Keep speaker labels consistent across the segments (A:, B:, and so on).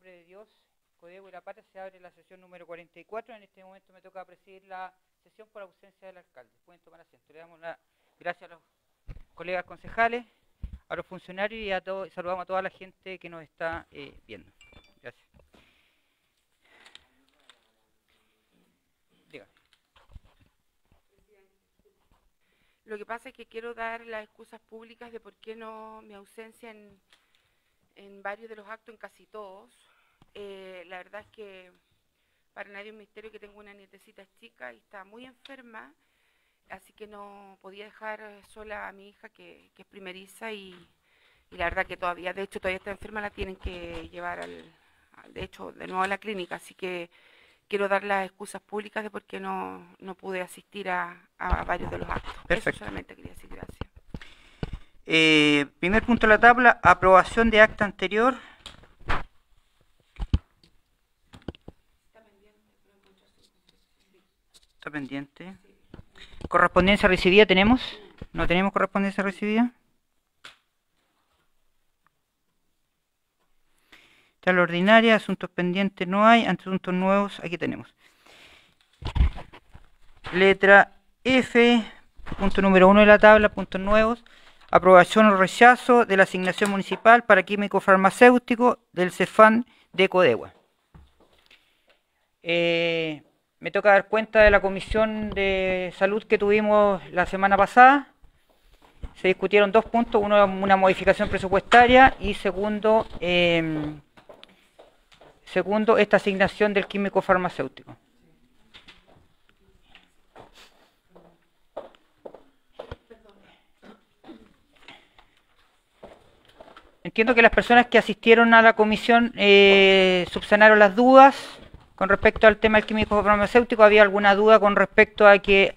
A: nombre de Dios, Codego y la Patria, se abre la sesión número 44. En este momento me toca presidir la sesión por ausencia del alcalde. Pueden tomar asiento. Le damos las gracias a los colegas concejales, a los funcionarios y a todos, saludamos a toda la gente que nos está eh, viendo. Gracias.
B: Lo que pasa es que quiero dar las excusas públicas de por qué no mi ausencia en, en varios de los actos, en casi todos. Eh, la verdad es que para nadie es un misterio que tengo una nietecita chica y está muy enferma, así que no podía dejar sola a mi hija que, que es primeriza y, y la verdad que todavía, de hecho, todavía está enferma, la tienen que llevar al, al- de hecho, de nuevo a la clínica, así que quiero dar las excusas públicas de por qué no, no pude asistir a, a varios de los actos.
A: Perfecto.
B: Eso solamente quería decir gracias.
A: Eh, primer punto de la tabla, aprobación de acta anterior. Está pendiente. Correspondencia recibida tenemos. No tenemos correspondencia recibida. Está la ordinaria, asuntos pendientes no hay, asuntos nuevos aquí tenemos. Letra F, punto número uno de la tabla, puntos nuevos. Aprobación o rechazo de la asignación municipal para químico farmacéutico del CEFAN de Codegua. Eh, me toca dar cuenta de la comisión de salud que tuvimos la semana pasada. Se discutieron dos puntos, uno una modificación presupuestaria y segundo, em, segundo esta asignación del químico farmacéutico. Entiendo que las personas que asistieron a la comisión eh, subsanaron las dudas con respecto al tema del químico farmacéutico. Había alguna duda con respecto a que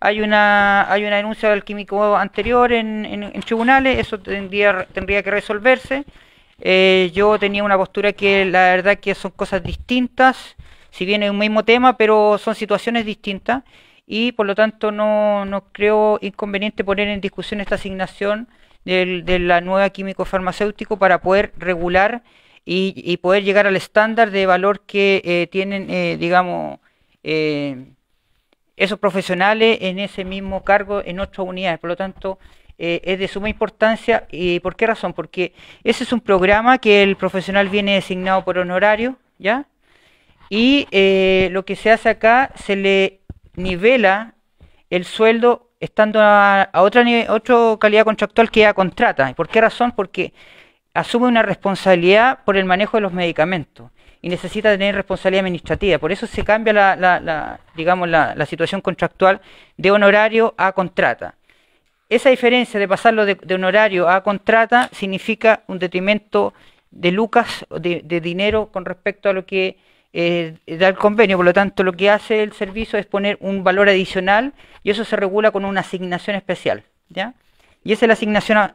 A: hay una hay una denuncia del químico anterior en, en- tribunales, eso tendría, tendría que resolverse. Eh, yo tenía una postura que la verdad que son cosas distintas, si bien es un mismo tema, pero son situaciones distintas y por lo tanto no, no creo inconveniente poner en discusión esta asignación del- de la nueva químico farmacéutico para poder regular y, y poder llegar al estándar de valor que eh, tienen, eh, digamos, eh, esos profesionales en ese mismo cargo en otras unidades. Por lo tanto, eh, es de suma importancia. ¿Y por qué razón? Porque ese es un programa que el profesional viene designado por honorario, ¿ya? Y lo que se hace acá, se le nivela el sueldo estando a, a otra, otra calidad contractual que ella contrata. ¿Y por qué razón? Porque asume una responsabilidad por el manejo de los medicamentos y necesita tener responsabilidad administrativa. Por eso se cambia la, digamos, la, situación contractual de honorario a contrata. Esa diferencia de pasarlo de, honorario a contrata significa un detrimento de lucas, de, de dinero con respecto a lo que eh, da el convenio. Por lo tanto, lo que hace el servicio es poner un valor adicional y eso se regula con una asignación especial. ¿ya? Y esa es la asignación,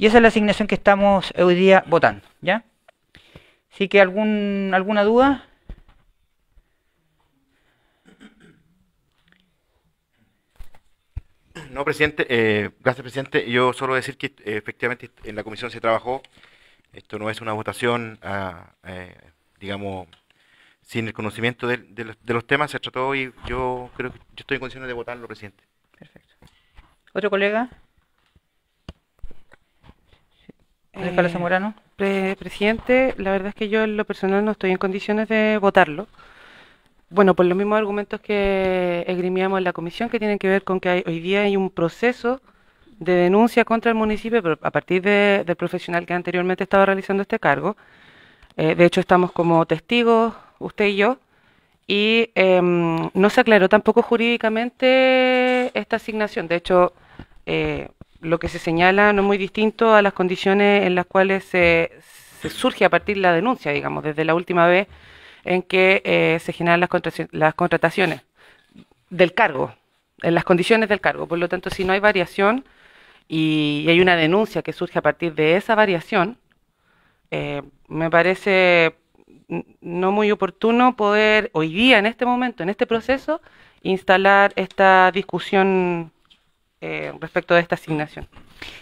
A: y esa es la asignación que estamos hoy día votando. ¿ya? Así que algún, alguna duda.
C: No, presidente, eh, gracias, presidente. Yo solo decir que eh, efectivamente en la comisión se trabajó. Esto no es una votación, ah, eh, digamos, sin el conocimiento de, de los, de los temas. Se trató y yo creo que yo estoy en condiciones de votarlo, presidente.
A: Perfecto. ¿Otro colega?
B: Eh,
A: Zamorano.
B: Pre- presidente, la verdad es que yo en lo personal no estoy en condiciones de votarlo. Bueno, por los mismos argumentos que esgrimíamos en la comisión, que tienen que ver con que hay- hoy día hay un proceso de denuncia contra el municipio pero a partir de- del profesional que anteriormente estaba realizando este cargo. Eh, de hecho, estamos como testigos, usted y yo, y em, no se aclaró tampoco jurídicamente esta asignación. De hecho, eh, lo que se señala no es muy distinto a las condiciones en las cuales se, surge a partir de la denuncia, digamos, desde la última vez en que eh, se generan las, las contrataciones del cargo, en las condiciones del cargo. Por lo tanto, si no hay variación y hay una denuncia que surge a partir de esa variación, eh, me parece no muy oportuno poder hoy día, en este momento, en este proceso, instalar esta discusión eh, respecto de esta asignación.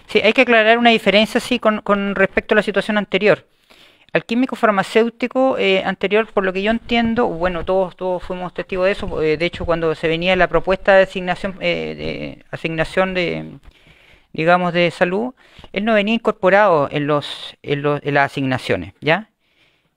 A: Sí, hay que aclarar una diferencia sí con, con respecto a la situación anterior. al químico farmacéutico eh, anterior, por lo que yo entiendo, bueno, todos todos fuimos testigos de eso, eh, de hecho cuando se venía la propuesta de asignación eh, de asignación de digamos de salud, él no venía incorporado en los en, los, en las asignaciones, ¿ya?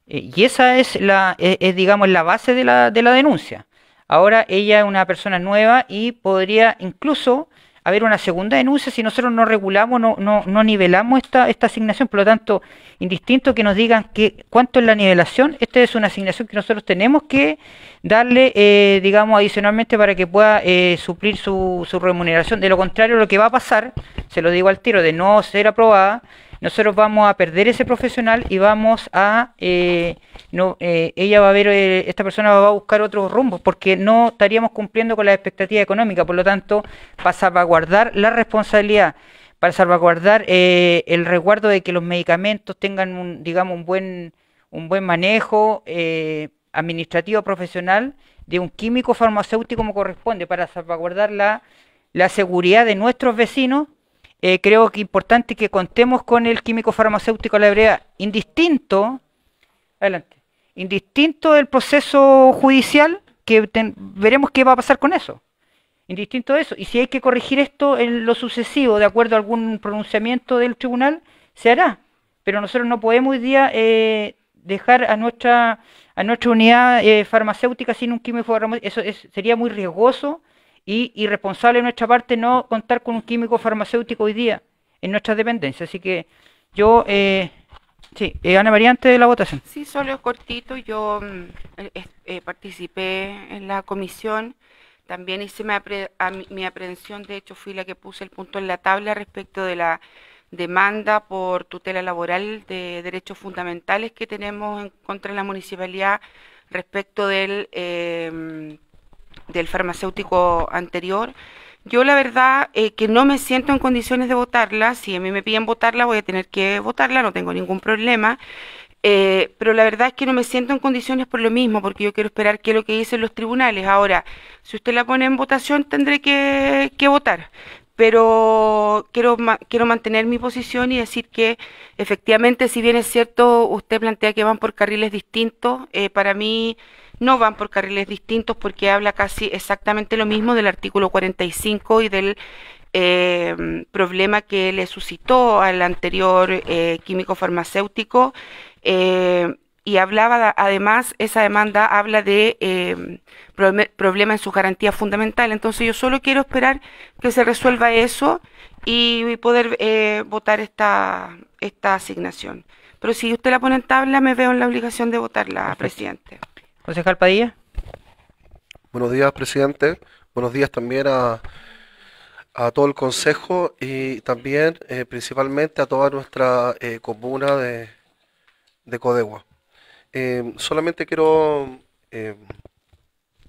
A: y esa es la es, digamos la base de la de la denuncia. Ahora ella es una persona nueva y podría incluso haber una segunda denuncia si nosotros no regulamos, no, no, no nivelamos esta, esta asignación. Por lo tanto, indistinto que nos digan que cuánto es la nivelación, esta es una asignación que nosotros tenemos que darle, eh, digamos, adicionalmente para que pueda eh, suplir su, su remuneración. De lo contrario, lo que va a pasar, se lo digo al tiro, de no ser aprobada, nosotros vamos a perder ese profesional y vamos a, eh, no, eh, ella va a ver, eh, esta persona va a buscar otros rumbos porque no estaríamos cumpliendo con la expectativa económica, por lo tanto, para salvaguardar la responsabilidad, para salvaguardar el resguardo de que los medicamentos tengan, un, digamos, un buen, un buen manejo administrativo profesional de un químico farmacéutico como corresponde, para salvaguardar la, la seguridad de nuestros vecinos eh, creo que es importante que contemos con el químico farmacéutico de la brevedad, indistinto, adelante, indistinto del proceso judicial, que veremos qué va a pasar con eso. Indistinto de eso. Y si hay que corregir esto en lo sucesivo, de acuerdo a algún pronunciamiento del tribunal, se hará. Pero nosotros no podemos hoy día eh, dejar a nuestra a nuestra unidad eh, farmacéutica sin un químico farmacéutico. Eso sería muy riesgoso y irresponsable de nuestra parte no contar con un químico farmacéutico hoy día en nuestras dependencias. Así que yo, eh, sí, eh, Ana María, antes de la votación.
D: Sí, solo cortito. Yo mm, eh, participé en la comisión. También hice mi, mi aprehensión, de hecho fui la que puse el punto en la tabla respecto de la demanda por tutela laboral de derechos fundamentales que tenemos en contra de la municipalidad respecto del eh, del farmacéutico anterior. Yo la verdad eh, que no me siento en condiciones de votarla. Si a mí me piden votarla, voy a tener que votarla, no tengo ningún problema. Eh, pero la verdad es que no me siento en condiciones por lo mismo, porque yo quiero esperar qué es lo que dicen los tribunales. Ahora, si usted la pone en votación, tendré que, votar. Pero quiero, quiero mantener mi posición y decir que efectivamente, si bien es cierto, usted plantea que van por carriles distintos, eh, para mí no van por carriles distintos porque habla casi exactamente lo mismo del artículo 45 y del eh, problema que le suscitó al anterior eh, químico farmacéutico. Eh, y hablaba además, esa demanda habla de problema en su garantía fundamental. Entonces yo solo quiero esperar que se resuelva eso y poder votar esta, esta asignación. Pero si usted la pone en tabla, me veo en la obligación de votarla, presidente.
A: Concejal Padilla.
E: Buenos días, presidente. Buenos días también a, a todo el consejo y también eh, principalmente a toda nuestra eh, comuna de, de Codegua. Eh, solamente quiero,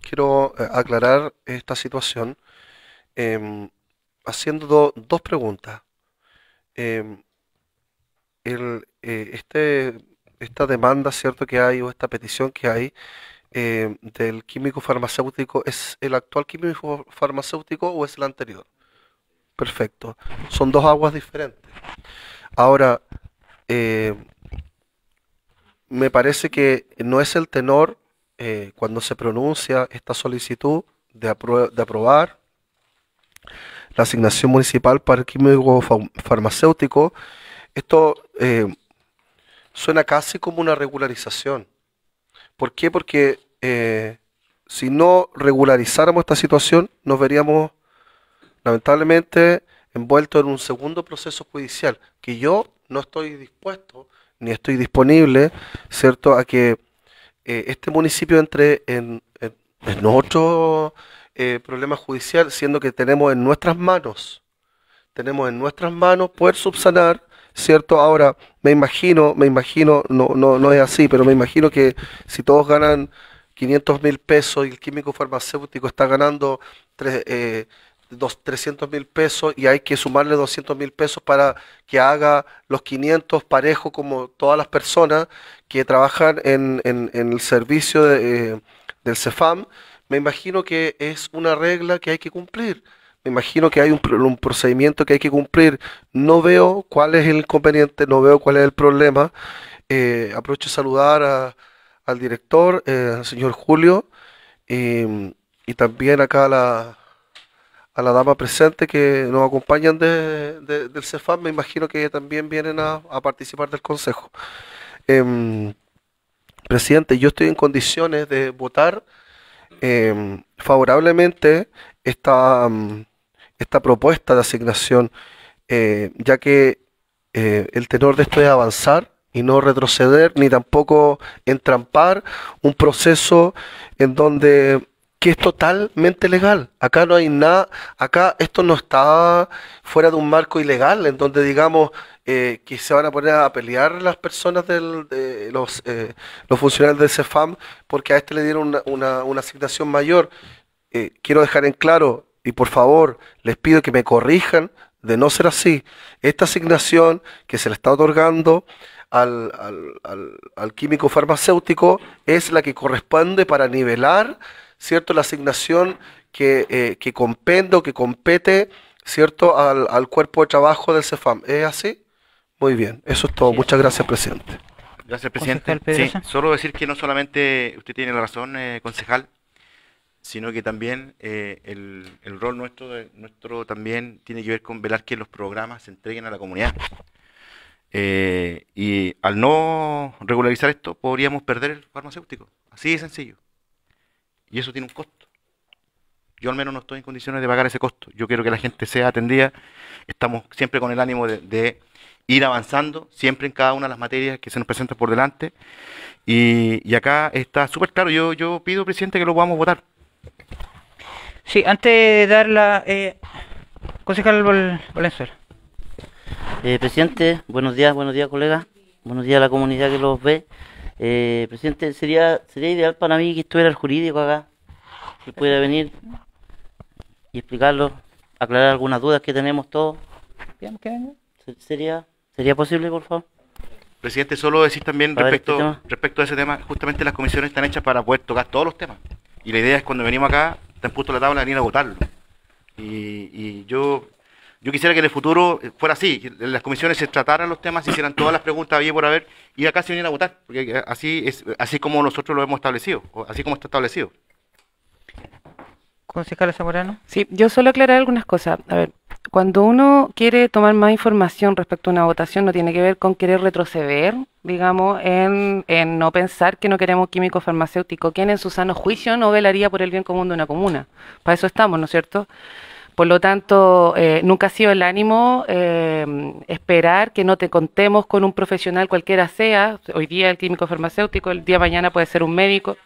E: quiero aclarar esta situación haciendo dos preguntas. Este esta demanda, ¿cierto?, que hay o esta petición que hay eh, del químico farmacéutico, ¿es el actual químico farmacéutico o es el anterior? Perfecto. Son dos aguas diferentes. Ahora, eh, me parece que no es el tenor eh, cuando se pronuncia esta solicitud de, de aprobar la asignación municipal para el químico farmacéutico. Esto suena casi como una regularización. ¿Por qué? Porque eh, si no regularizáramos esta situación, nos veríamos lamentablemente envueltos en un segundo proceso judicial, que yo no estoy dispuesto ni estoy disponible, ¿cierto?, a que eh, este municipio entre en, otro eh, problema judicial, siendo que tenemos en nuestras manos, tenemos en nuestras manos poder subsanar ¿cierto? Ahora, me imagino, me imagino, no, no, no es así, pero me imagino que si todos ganan 500 mil pesos y el químico farmacéutico está ganando eh, 300 mil pesos y hay que sumarle 200 mil pesos para que haga los 500 parejos como todas las personas que trabajan en, en, el servicio de, eh, del CEFAM, me imagino que es una regla que hay que cumplir imagino que hay un, procedimiento que hay que cumplir. No veo cuál es el inconveniente, no veo cuál es el problema. Eh, aprovecho de saludar a- al director, eh, al señor Julio, y, y también acá a la, a la dama presente que nos acompañan de- de- del CEFAM. Me imagino que también vienen a, a participar del consejo. Em, presidente, yo estoy en condiciones de votar em, favorablemente esta, mm, esta propuesta de asignación, eh, ya que eh, el tenor de esto es avanzar y no retroceder, ni tampoco entrampar un proceso en donde que es totalmente legal. Acá no hay nada, acá esto no está fuera de un marco ilegal, en donde digamos eh, que se van a poner a pelear las personas del, de los, los funcionarios del CEFAM porque a este le dieron una, una- asignación mayor. Quiero dejar en claro, y por favor, les pido que me corrijan de no ser así. Esta asignación que se le está otorgando al, al- al- al químico farmacéutico es la que corresponde para nivelar, ¿cierto? La asignación que, eh, que compende o que compete, ¿cierto? Al, al cuerpo de trabajo del CEFAM. ¿Es así? Muy bien, eso es todo. Muchas gracias, presidente.
C: Gracias, presidente. Sí, solo decir que no solamente usted tiene la razón, eh, concejal, sino que también eh, el, el rol nuestro, nuestro también tiene que ver con velar que los programas se entreguen a la comunidad. Eh, y al no regularizar esto, podríamos perder el farmacéutico. Así de sencillo. Y eso tiene un costo. Yo al menos no estoy en condiciones de pagar ese costo. Yo quiero que la gente sea atendida. Estamos siempre con el ánimo de, de ir avanzando, siempre en cada una de las materias que se nos presentan por delante. Y, y acá está súper claro. Yo, yo pido, presidente, que lo podamos votar.
A: Sí, antes de dar la... Eh, concejal Val- Valenzuela.
F: Eh, presidente, buenos días, buenos días, colegas. Buenos días a la comunidad que los ve. Eh, presidente, sería sería ideal para mí que estuviera el jurídico acá, que pudiera venir y explicarlo, aclarar algunas dudas que tenemos todos. ¿Sería, sería posible, por favor?
C: Presidente, solo decir también respecto,
F: este tema.
C: respecto a ese tema, justamente las comisiones están hechas para poder tocar todos los temas. Y la idea es cuando venimos acá, están puestos en la tabla, venir a votarlo. Y, y yo, yo quisiera que en el futuro fuera así, que en las comisiones se trataran los temas, se hicieran todas las preguntas había por haber, y acá se viniera a votar, porque así es así como nosotros lo hemos establecido, o así como está establecido.
A: Concejal Zamorano.
B: Sí, yo solo aclarar algunas cosas. A ver, cuando uno quiere tomar más información respecto a una votación, no tiene que ver con querer retroceder, digamos, en, en no pensar que no queremos químico farmacéutico, quien en su sano juicio no velaría por el bien común de una comuna. Para eso estamos, ¿no es cierto? Por lo tanto, eh, nunca ha sido el ánimo eh, esperar que no te contemos con un profesional cualquiera sea. Hoy día el químico farmacéutico, el día de mañana puede ser un médico.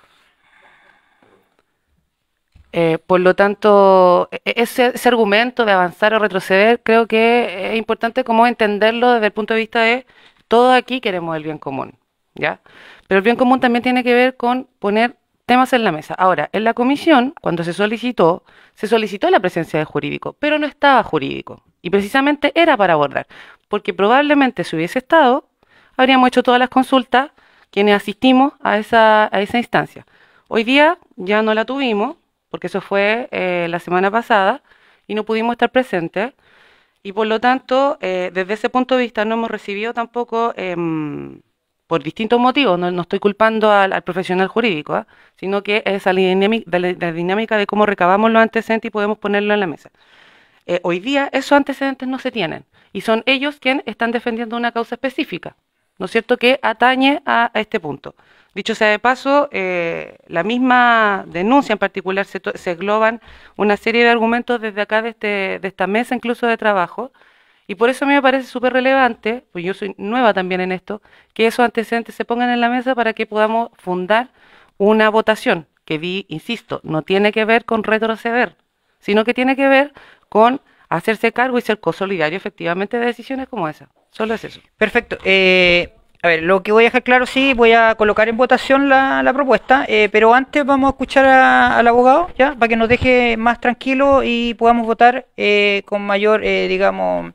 B: Eh, por lo tanto, e- ese, ese argumento de avanzar o retroceder, creo que es importante como entenderlo desde el punto de vista de todos aquí queremos el bien común, ¿ya? Pero el bien común también tiene que ver con poner temas en la mesa. Ahora, en la comisión, cuando se solicitó, se solicitó la presencia del jurídico, pero no estaba jurídico. Y precisamente era para abordar, porque probablemente si hubiese estado, habríamos hecho todas las consultas quienes asistimos a esa, a esa instancia. Hoy día ya no la tuvimos, porque eso fue eh, la semana pasada, y no pudimos estar presentes. Y por lo tanto, eh, desde ese punto de vista no hemos recibido tampoco, em, por distintos motivos, no, no estoy culpando al, al profesional jurídico, ¿ah? sino que es la dinámica la, dinámica de cómo recabamos los antecedentes y podemos ponerlo en la mesa. Eh, hoy día esos antecedentes no se tienen y son ellos quienes están defendiendo una causa específica, ¿no es cierto?, que atañe a este punto. Dicho sea de paso, eh, la misma denuncia en particular se, se una serie de argumentos desde acá, de, este, de esta mesa incluso de trabajo, y por eso a mí me parece súper relevante, pues yo soy nueva también en esto, que esos antecedentes se pongan en la mesa para que podamos fundar una votación que, di, insisto, no tiene que ver con retroceder, sino que tiene que ver con hacerse cargo y ser consolidario efectivamente de decisiones como esa. Solo es eso.
A: Perfecto. Eh, a ver, lo que voy a dejar claro, sí, voy a colocar en votación la, propuesta, eh, pero antes vamos a escuchar a- al abogado, ¿ya? Para que nos deje más tranquilo y podamos votar eh, con mayor, eh, digamos,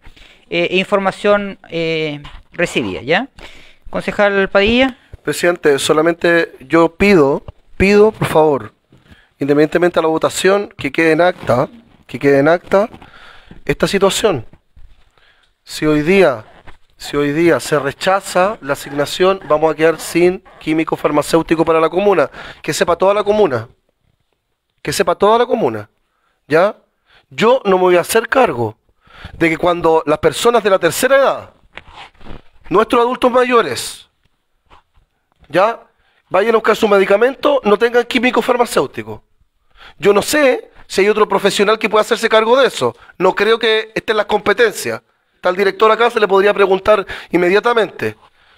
A: información recibida, ¿ya? Concejal Padilla.
E: Presidente, solamente yo pido, pido por favor, independientemente de la votación, que quede en acta, que quede en acta esta situación. Si hoy día Si hoy día se rechaza la asignación, vamos a quedar sin químico farmacéutico para la comuna. Que sepa toda la comuna. Que sepa toda la comuna. ¿Ya? Yo no me voy a hacer cargo de que cuando las personas de la tercera edad, nuestros adultos mayores, ya vayan a buscar su medicamento, no tengan químico farmacéutico. Yo no sé si hay otro profesional que pueda hacerse cargo de eso. No creo que esté en las competencias. Tal director acá se le podría preguntar inmediatamente.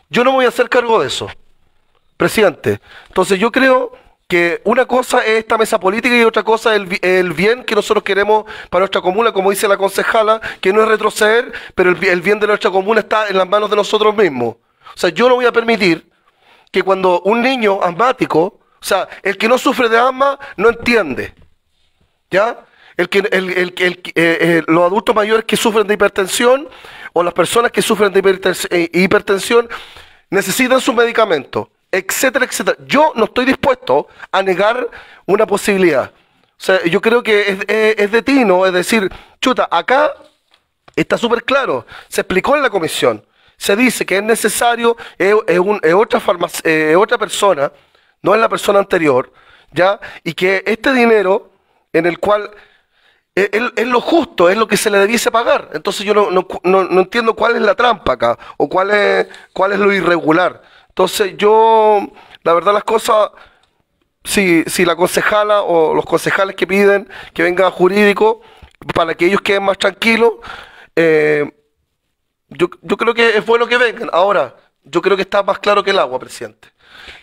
E: Yo no me voy a hacer cargo de eso, presidente. Entonces yo creo que una cosa es esta mesa política y otra cosa es el, el bien que nosotros queremos para nuestra comuna, como dice la concejala, que no es retroceder, pero el, el bien de nuestra comuna está en las manos de nosotros mismos. O sea, yo no voy a permitir que cuando un niño asmático, o sea, el que no sufre de asma no entiende, ¿ya? El que, el, el, el- eh, eh, los adultos mayores que sufren de hipertensión o las personas que sufren de eh, hipertensión necesitan sus medicamentos, etcétera, etcétera. Yo no estoy dispuesto a negar una posibilidad. O sea, yo creo que es, de tino, es decir, chuta, acá está súper claro, se explicó en la comisión, se dice que es necesario, es, un- otra, otra persona, no es la persona anterior, ¿ya? Y que este dinero en el cual es, es- lo justo, es lo que se le debiese pagar. Entonces yo no, no, no- no entiendo cuál es la trampa acá o cuál es, cuál es lo irregular. Entonces yo, la verdad las cosas, si, si la concejala o los concejales que piden que venga jurídico para que ellos queden más tranquilos, eh, yo, yo creo que es bueno que vengan. Ahora, yo creo que está más claro que el agua, presidente.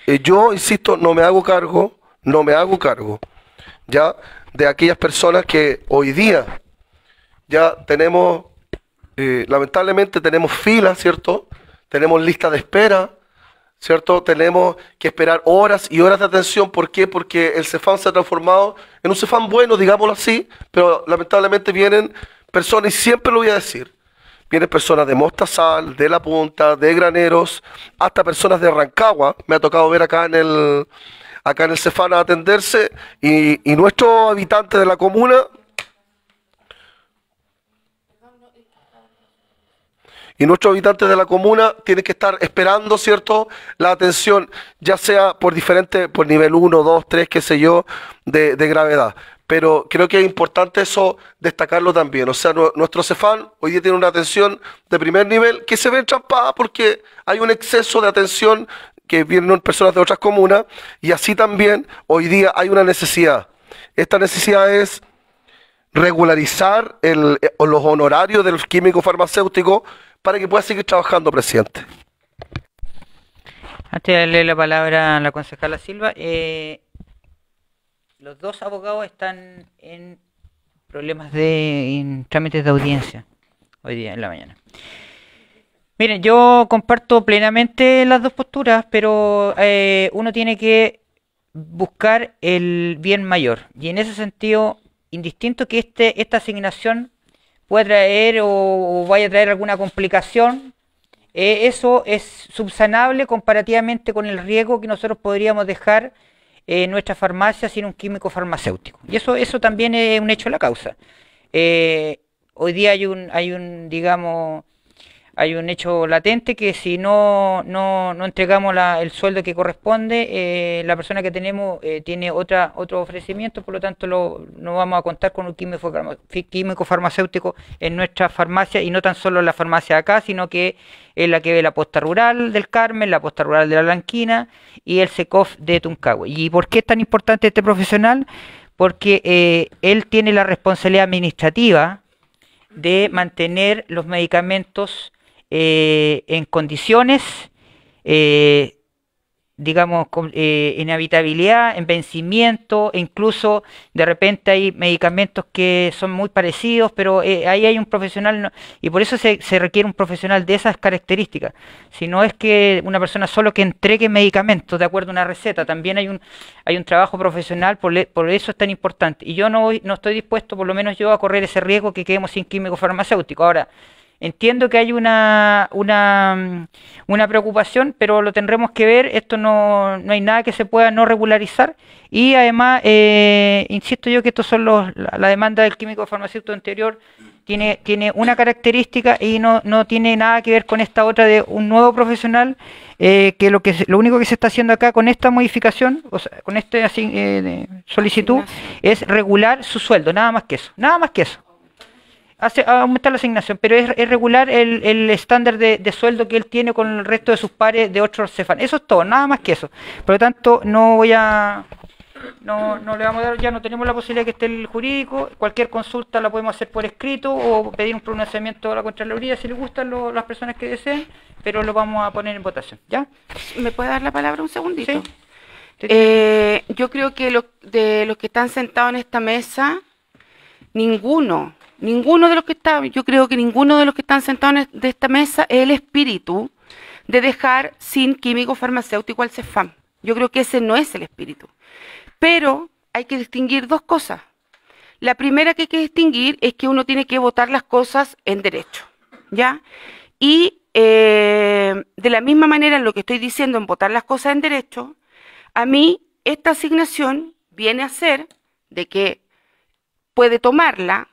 E: Eh, yo, insisto, no me hago cargo, no me hago cargo, ya, de aquellas personas que hoy día ya tenemos, eh, lamentablemente tenemos filas, ¿cierto? Tenemos lista de espera, ¿cierto? Tenemos que esperar horas y horas de atención. ¿Por qué? Porque el CEFAM se ha transformado en un CEFAM bueno, digámoslo así, pero lamentablemente vienen personas, y siempre lo voy a decir, vienen personas de Mostazal, de La Punta, de Graneros, hasta personas de Rancagua, me ha tocado ver acá en el acá en el CEFAM a atenderse, y, y nuestros habitantes de la comuna Y nuestros habitantes de la comuna tienen que estar esperando, ¿cierto?, la atención, ya sea por diferente, por nivel 1, 2, 3, qué sé yo, de, de gravedad. Pero creo que es importante eso destacarlo también. O sea, nu- nuestro CEFAN hoy día tiene una atención de primer nivel que se ve entrampada porque hay un exceso de atención que vienen personas de otras comunas y así también hoy día hay una necesidad. Esta necesidad es regularizar el, eh, los honorarios del químico farmacéutico para que pueda seguir trabajando, presidente.
A: Antes de darle la palabra a la concejala Silva, eh, los dos abogados están en problemas de trámites de audiencia hoy día en la mañana. Miren, yo comparto plenamente las dos posturas, pero eh, uno tiene que buscar el bien mayor. Y en ese sentido, indistinto que este, esta asignación pueda traer o, vaya a traer alguna complicación, eh, eso es subsanable comparativamente con el riesgo que nosotros podríamos dejar en nuestra farmacia sin un químico farmacéutico. Y eso, eso también es un hecho de la causa. Eh, hoy día hay un, hay un, digamos, hay un hecho latente que si no, no, no entregamos el sueldo que corresponde, eh, la persona que tenemos eh, tiene otra, otro ofrecimiento, por lo tanto no vamos a contar con un químico, farmacéutico en nuestra farmacia y no tan solo en la farmacia de acá, sino que en la que ve la posta rural del Carmen, la posta rural de la Blanquina y el SECOF de Tuncahue. ¿Y por qué es tan importante este profesional? Porque eh, él tiene la responsabilidad administrativa de mantener los medicamentos eh, en condiciones, eh, digamos, eh, en habitabilidad, en vencimiento, e incluso de repente hay medicamentos que son muy parecidos, pero eh, ahí hay un profesional, y por eso se, requiere un profesional de esas características. Si no es que una persona solo que entregue medicamentos de acuerdo a una receta, también hay un, hay un trabajo profesional, por, le- por eso es tan importante. Y yo no, no estoy dispuesto, por lo menos yo, a correr ese riesgo que quedemos sin químico farmacéutico. Ahora, Entiendo que hay una, una, mm, una preocupación, pero lo tendremos que ver. Esto no, no hay nada que se pueda no regularizar. Y además, eh, insisto yo que estos son los, la, la demanda del químico farmacéutico anterior tiene, tiene una característica y no, no tiene nada que ver con esta otra de un nuevo profesional, eh, que lo que lo único que se está haciendo acá con esta modificación, o sea, con esta solicitud, es regular su sueldo, nada más que eso, nada más que eso. Hace aumentar la asignación, pero es, es regular el, el estándar de, de sueldo que él tiene con el resto de sus pares de otros CEFAN. Eso es todo, nada más que eso. Por lo tanto, no voy a no, no le vamos a dar, ya no tenemos la posibilidad que esté el jurídico, cualquier consulta la podemos hacer por escrito o pedir un pronunciamiento a la Contraloría si les gustan lo- las personas que deseen, pero lo vamos a poner en votación, ¿ya?
D: ¿Me puede dar la palabra un segundito?
A: Sí.
D: Eh, yo creo que lo- de los que están sentados en esta mesa, ninguno, ninguno de los que está, yo creo que ninguno de los que están sentados en de esta mesa es el espíritu de dejar sin químico farmacéutico al CEFAM. Yo creo que ese no es el espíritu. Pero hay que distinguir dos cosas. La primera que hay que distinguir es que uno tiene que votar las cosas en derecho, ¿ya? Y eh, de la misma manera en lo que estoy diciendo en votar las cosas en derecho, a mí esta asignación viene a ser de que puede tomarla,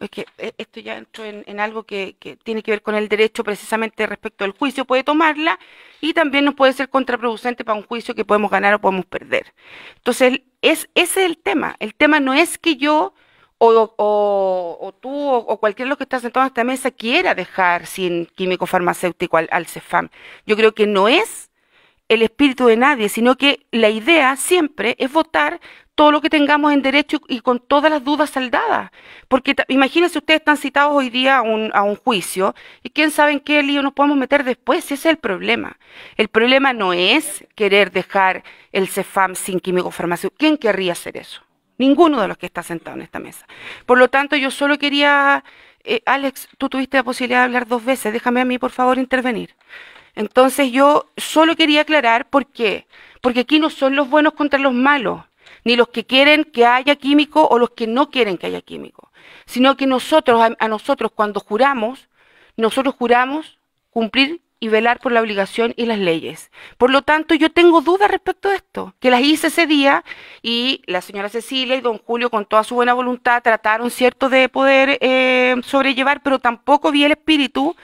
D: es que eh, esto ya entro en, algo que, tiene que ver con el derecho precisamente respecto al juicio, puede tomarla y también nos puede ser contraproducente para un juicio que podemos ganar o podemos perder. Entonces, es, ese es el tema. El tema no es que yo o, tú o, o cualquiera de los que está sentado en esta mesa quiera dejar sin químico farmacéutico al, al CEFAM. Yo creo que no es el espíritu de nadie, sino que la idea siempre es votar todo lo que tengamos en derecho y, con todas las dudas saldadas. Porque imagínense, ustedes están citados hoy día a un, a un juicio y quién sabe en qué lío nos podemos meter después, ese es el problema. El problema no es querer dejar el CEFAM sin químico farmacéutico. ¿Quién querría hacer eso? Ninguno de los que está sentado en esta mesa. Por lo tanto, yo solo quería, eh, Alex, tú tuviste la posibilidad de hablar dos veces, déjame a mí, por favor, intervenir. Entonces yo solo quería aclarar por qué. Porque aquí no son los buenos contra los malos, ni los que quieren que haya químico o los que no quieren que haya químico, sino que nosotros, a, a nosotros cuando juramos, nosotros juramos cumplir y velar por la obligación y las leyes. Por lo tanto, yo tengo dudas respecto de esto, que las hice ese día y la señora Cecilia y don Julio con toda su buena voluntad trataron, cierto, de poder eh, sobrellevar, pero tampoco vi el espíritu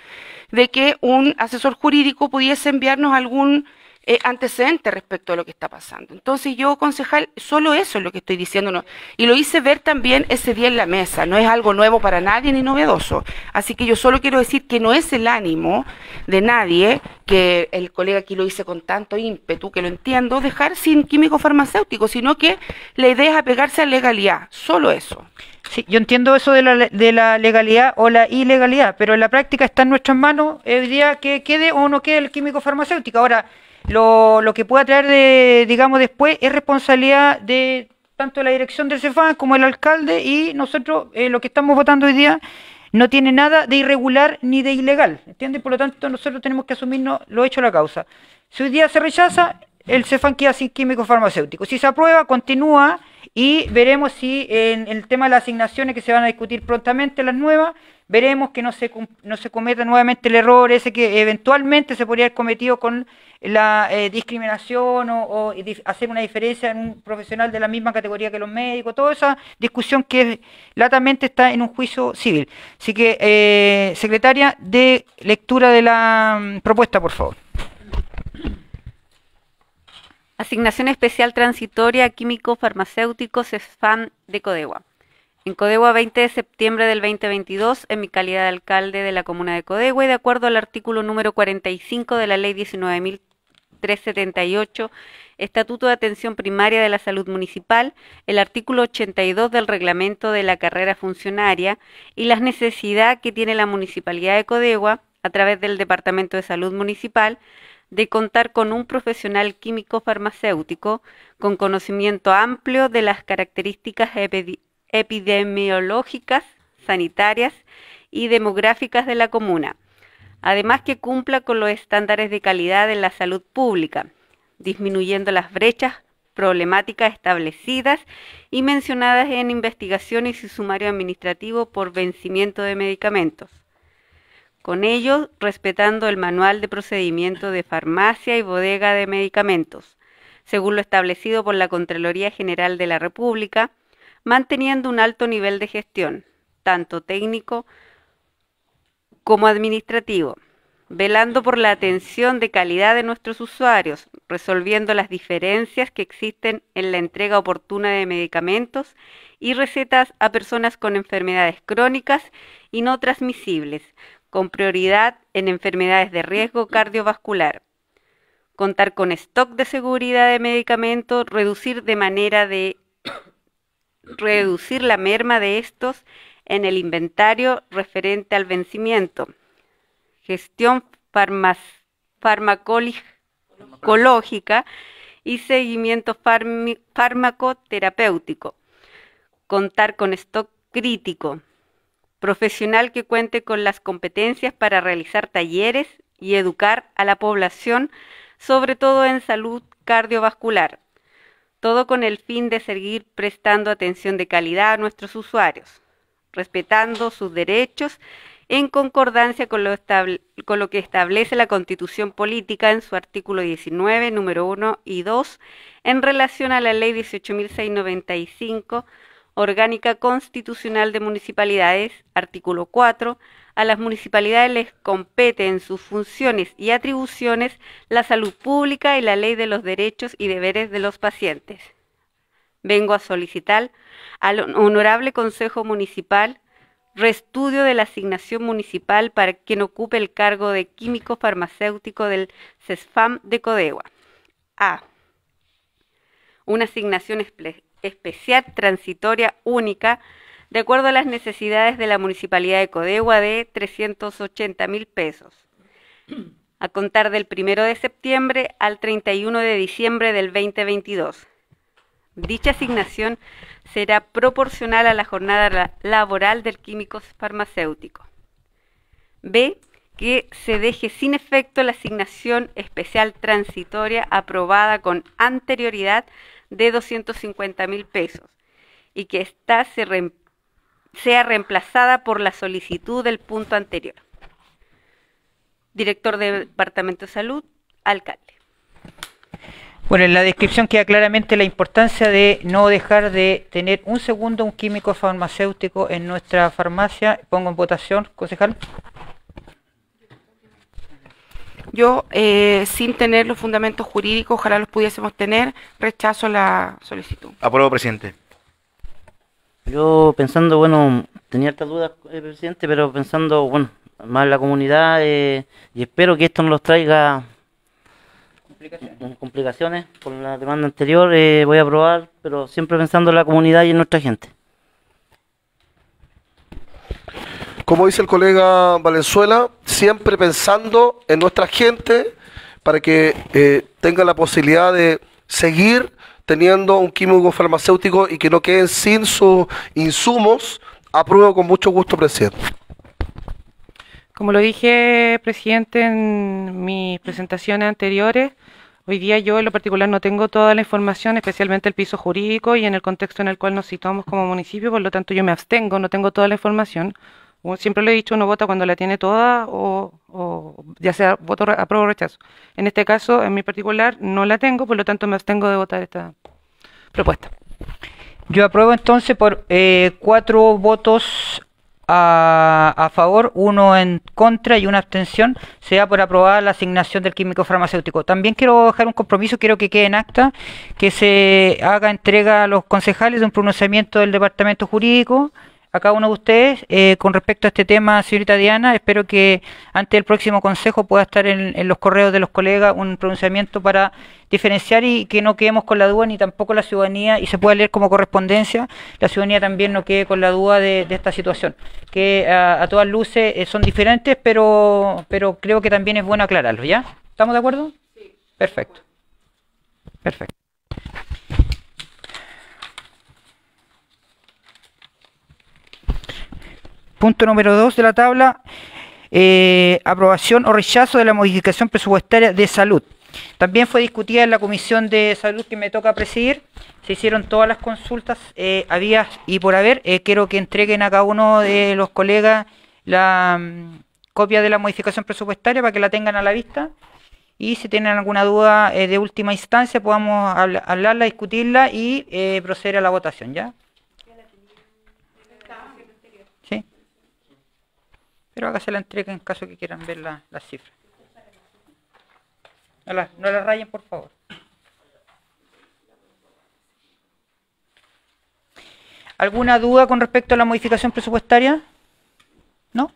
D: de que un asesor jurídico pudiese enviarnos algún eh, antecedente respecto a lo que está pasando. Entonces yo, concejal, solo eso es lo que estoy diciendo. Y lo hice ver también ese día en la mesa. No es algo nuevo para nadie ni novedoso. Así que yo solo quiero decir que no es el ánimo de nadie, que el colega aquí lo hice con tanto ímpetu, que lo entiendo, dejar sin químico farmacéutico, sino que la idea es apegarse a legalidad. Solo eso.
A: Sí, yo entiendo eso de la, de la legalidad o la ilegalidad, pero en la práctica está en nuestras manos el día que quede o no quede el químico farmacéutico. Ahora, lo, lo que pueda traer, de, digamos, después es responsabilidad de tanto la dirección del CEFAN como el alcalde y nosotros, eh, lo que estamos votando hoy día, no tiene nada de irregular ni de ilegal, ¿entiendes? Por lo tanto, nosotros tenemos que asumirnos lo hecho a la causa. Si hoy día se rechaza, el CEFAN queda sin químico farmacéutico. Si se aprueba, continúa y veremos si en el tema de las asignaciones que se van a discutir prontamente, las nuevas, veremos que no se, no se cometa nuevamente el error ese que eventualmente se podría haber cometido con la eh, discriminación o, hacer una diferencia en un profesional de la misma categoría que los médicos, toda esa discusión que latamente está en un juicio civil. Así que, eh, secretaria, de lectura de la mm, propuesta, por favor.
G: Asignación especial transitoria a químico farmacéutico CESFAM de Codegua. En Codegua, 20 de septiembre del 2022, en mi calidad de alcalde de la comuna de Codegua y de acuerdo al artículo número 45 de la ley 19.378, Estatuto de Atención Primaria de la Salud Municipal, el artículo 82 del reglamento de la carrera funcionaria y las necesidades que tiene la Municipalidad de Codegua, a través del Departamento de Salud Municipal, de contar con un profesional químico farmacéutico con conocimiento amplio de las características epidemiológicas, sanitarias y demográficas de la comuna. Además que cumpla con los estándares de calidad de la salud pública, disminuyendo las brechas problemáticas establecidas y mencionadas en investigaciones y sumario administrativo por vencimiento de medicamentos. Con ello respetando el manual de procedimiento de farmacia y bodega de medicamentos, según lo establecido por la Contraloría General de la República, manteniendo un alto nivel de gestión, tanto técnico como administrativo, velando por la atención de calidad de nuestros usuarios, resolviendo las diferencias que existen en la entrega oportuna de medicamentos y recetas a personas con enfermedades crónicas y no transmisibles, con prioridad en enfermedades de riesgo cardiovascular. Contar con stock de seguridad de medicamentos, reducir de manera de reducir la merma de estos en el inventario referente al vencimiento. Gestión farmacológica y seguimiento farmacoterapéutico. Contar con stock crítico. Profesional que cuente con las competencias para realizar talleres y educar a la población, sobre todo en salud cardiovascular. Todo con el fin de seguir prestando atención de calidad a nuestros usuarios respetando sus derechos en concordancia con lo, que establece la Constitución Política en su artículo 19, número 1 y 2, en relación a la Ley 18.695, Orgánica Constitucional de Municipalidades, artículo 4, a las municipalidades les compete en sus funciones y atribuciones la salud pública y la ley de los derechos y deberes de los pacientes vengo a solicitar al Honorable Consejo Municipal reestudio de la asignación municipal para quien ocupe el cargo de químico farmacéutico del CESFAM de Codegua. A. Una asignación especial transitoria única de acuerdo a las necesidades de la Municipalidad de Codegua de 380 mil pesos. A contar del 1 de septiembre al 31 de diciembre del 2022 Dicha asignación será proporcional a la jornada laboral del químico farmacéutico. B. Que se deje sin efecto la asignación especial transitoria aprobada con anterioridad de 250 mil pesos y que ésta se sea reemplazada por la solicitud del punto anterior. Director del Departamento de Salud, alcalde.
A: Bueno, en la descripción queda claramente la importancia de no dejar de tener un segundo un químico farmacéutico en nuestra farmacia. Pongo en votación, concejal.
D: Yo, eh, sin tener los fundamentos jurídicos, ojalá los pudiésemos tener, rechazo la solicitud.
C: Apruebo, presidente.
F: Yo pensando, bueno, tenía estas dudas, eh, presidente, pero pensando, bueno, más la comunidad eh, y espero que esto nos los traiga complicaciones. complicaciones por la demanda anterior, eh, voy a aprobar, pero siempre pensando en la comunidad y en nuestra gente.
E: Como dice el colega Valenzuela, siempre pensando en nuestra gente para que eh, tenga la posibilidad de seguir teniendo un químico farmacéutico y que no queden sin sus insumos, apruebo con mucho gusto, presidente.
B: Como lo dije, presidente, en mis presentaciones anteriores, hoy día yo en lo particular no tengo toda la información, especialmente el piso jurídico y en el contexto en el cual nos situamos como municipio, por lo tanto yo me abstengo, no tengo toda la información. Siempre lo he dicho, uno vota cuando la tiene toda o, ya sea voto apruebo o rechazo. En este caso, en mi particular, no la tengo, por lo tanto me abstengo de votar esta propuesta.
A: Yo apruebo entonces por eh, cuatro votos a, favor, uno en contra y una abstención, sea por aprobar la asignación del químico farmacéutico. También quiero dejar un compromiso, quiero que quede en acta, que se haga entrega a los concejales de un pronunciamiento del departamento jurídico a cada uno de ustedes eh, con respecto a este tema, señorita Diana. Espero que ante el próximo consejo pueda estar en, los correos de los colegas un pronunciamiento para diferenciar y que no quedemos con la duda ni tampoco la ciudadanía y se pueda leer como correspondencia. La ciudadanía también no quede con la duda de, esta situación, que a, todas luces eh, son diferentes, pero, pero creo que también es bueno aclararlo, ¿ya? ¿Estamos de acuerdo? Sí. Perfecto. Perfecto. Punto número 2 de la tabla, eh, aprobación o rechazo de la modificación presupuestaria de salud. También fue discutida en la comisión de salud que me toca presidir. Se hicieron todas las consultas, eh, había y por haber. Eh, quiero que entreguen a cada uno de los colegas la, copia de la modificación presupuestaria para que la tengan a la vista y si tienen alguna duda de última instancia podamos habl- hablarla, discutirla y proceder a la votación, ¿ya? Sí. Pero hágase la entrega en caso que quieran ver la- las cifras. No la, no la rayen, por favor. ¿Alguna duda con respecto a la modificación presupuestaria? ¿No?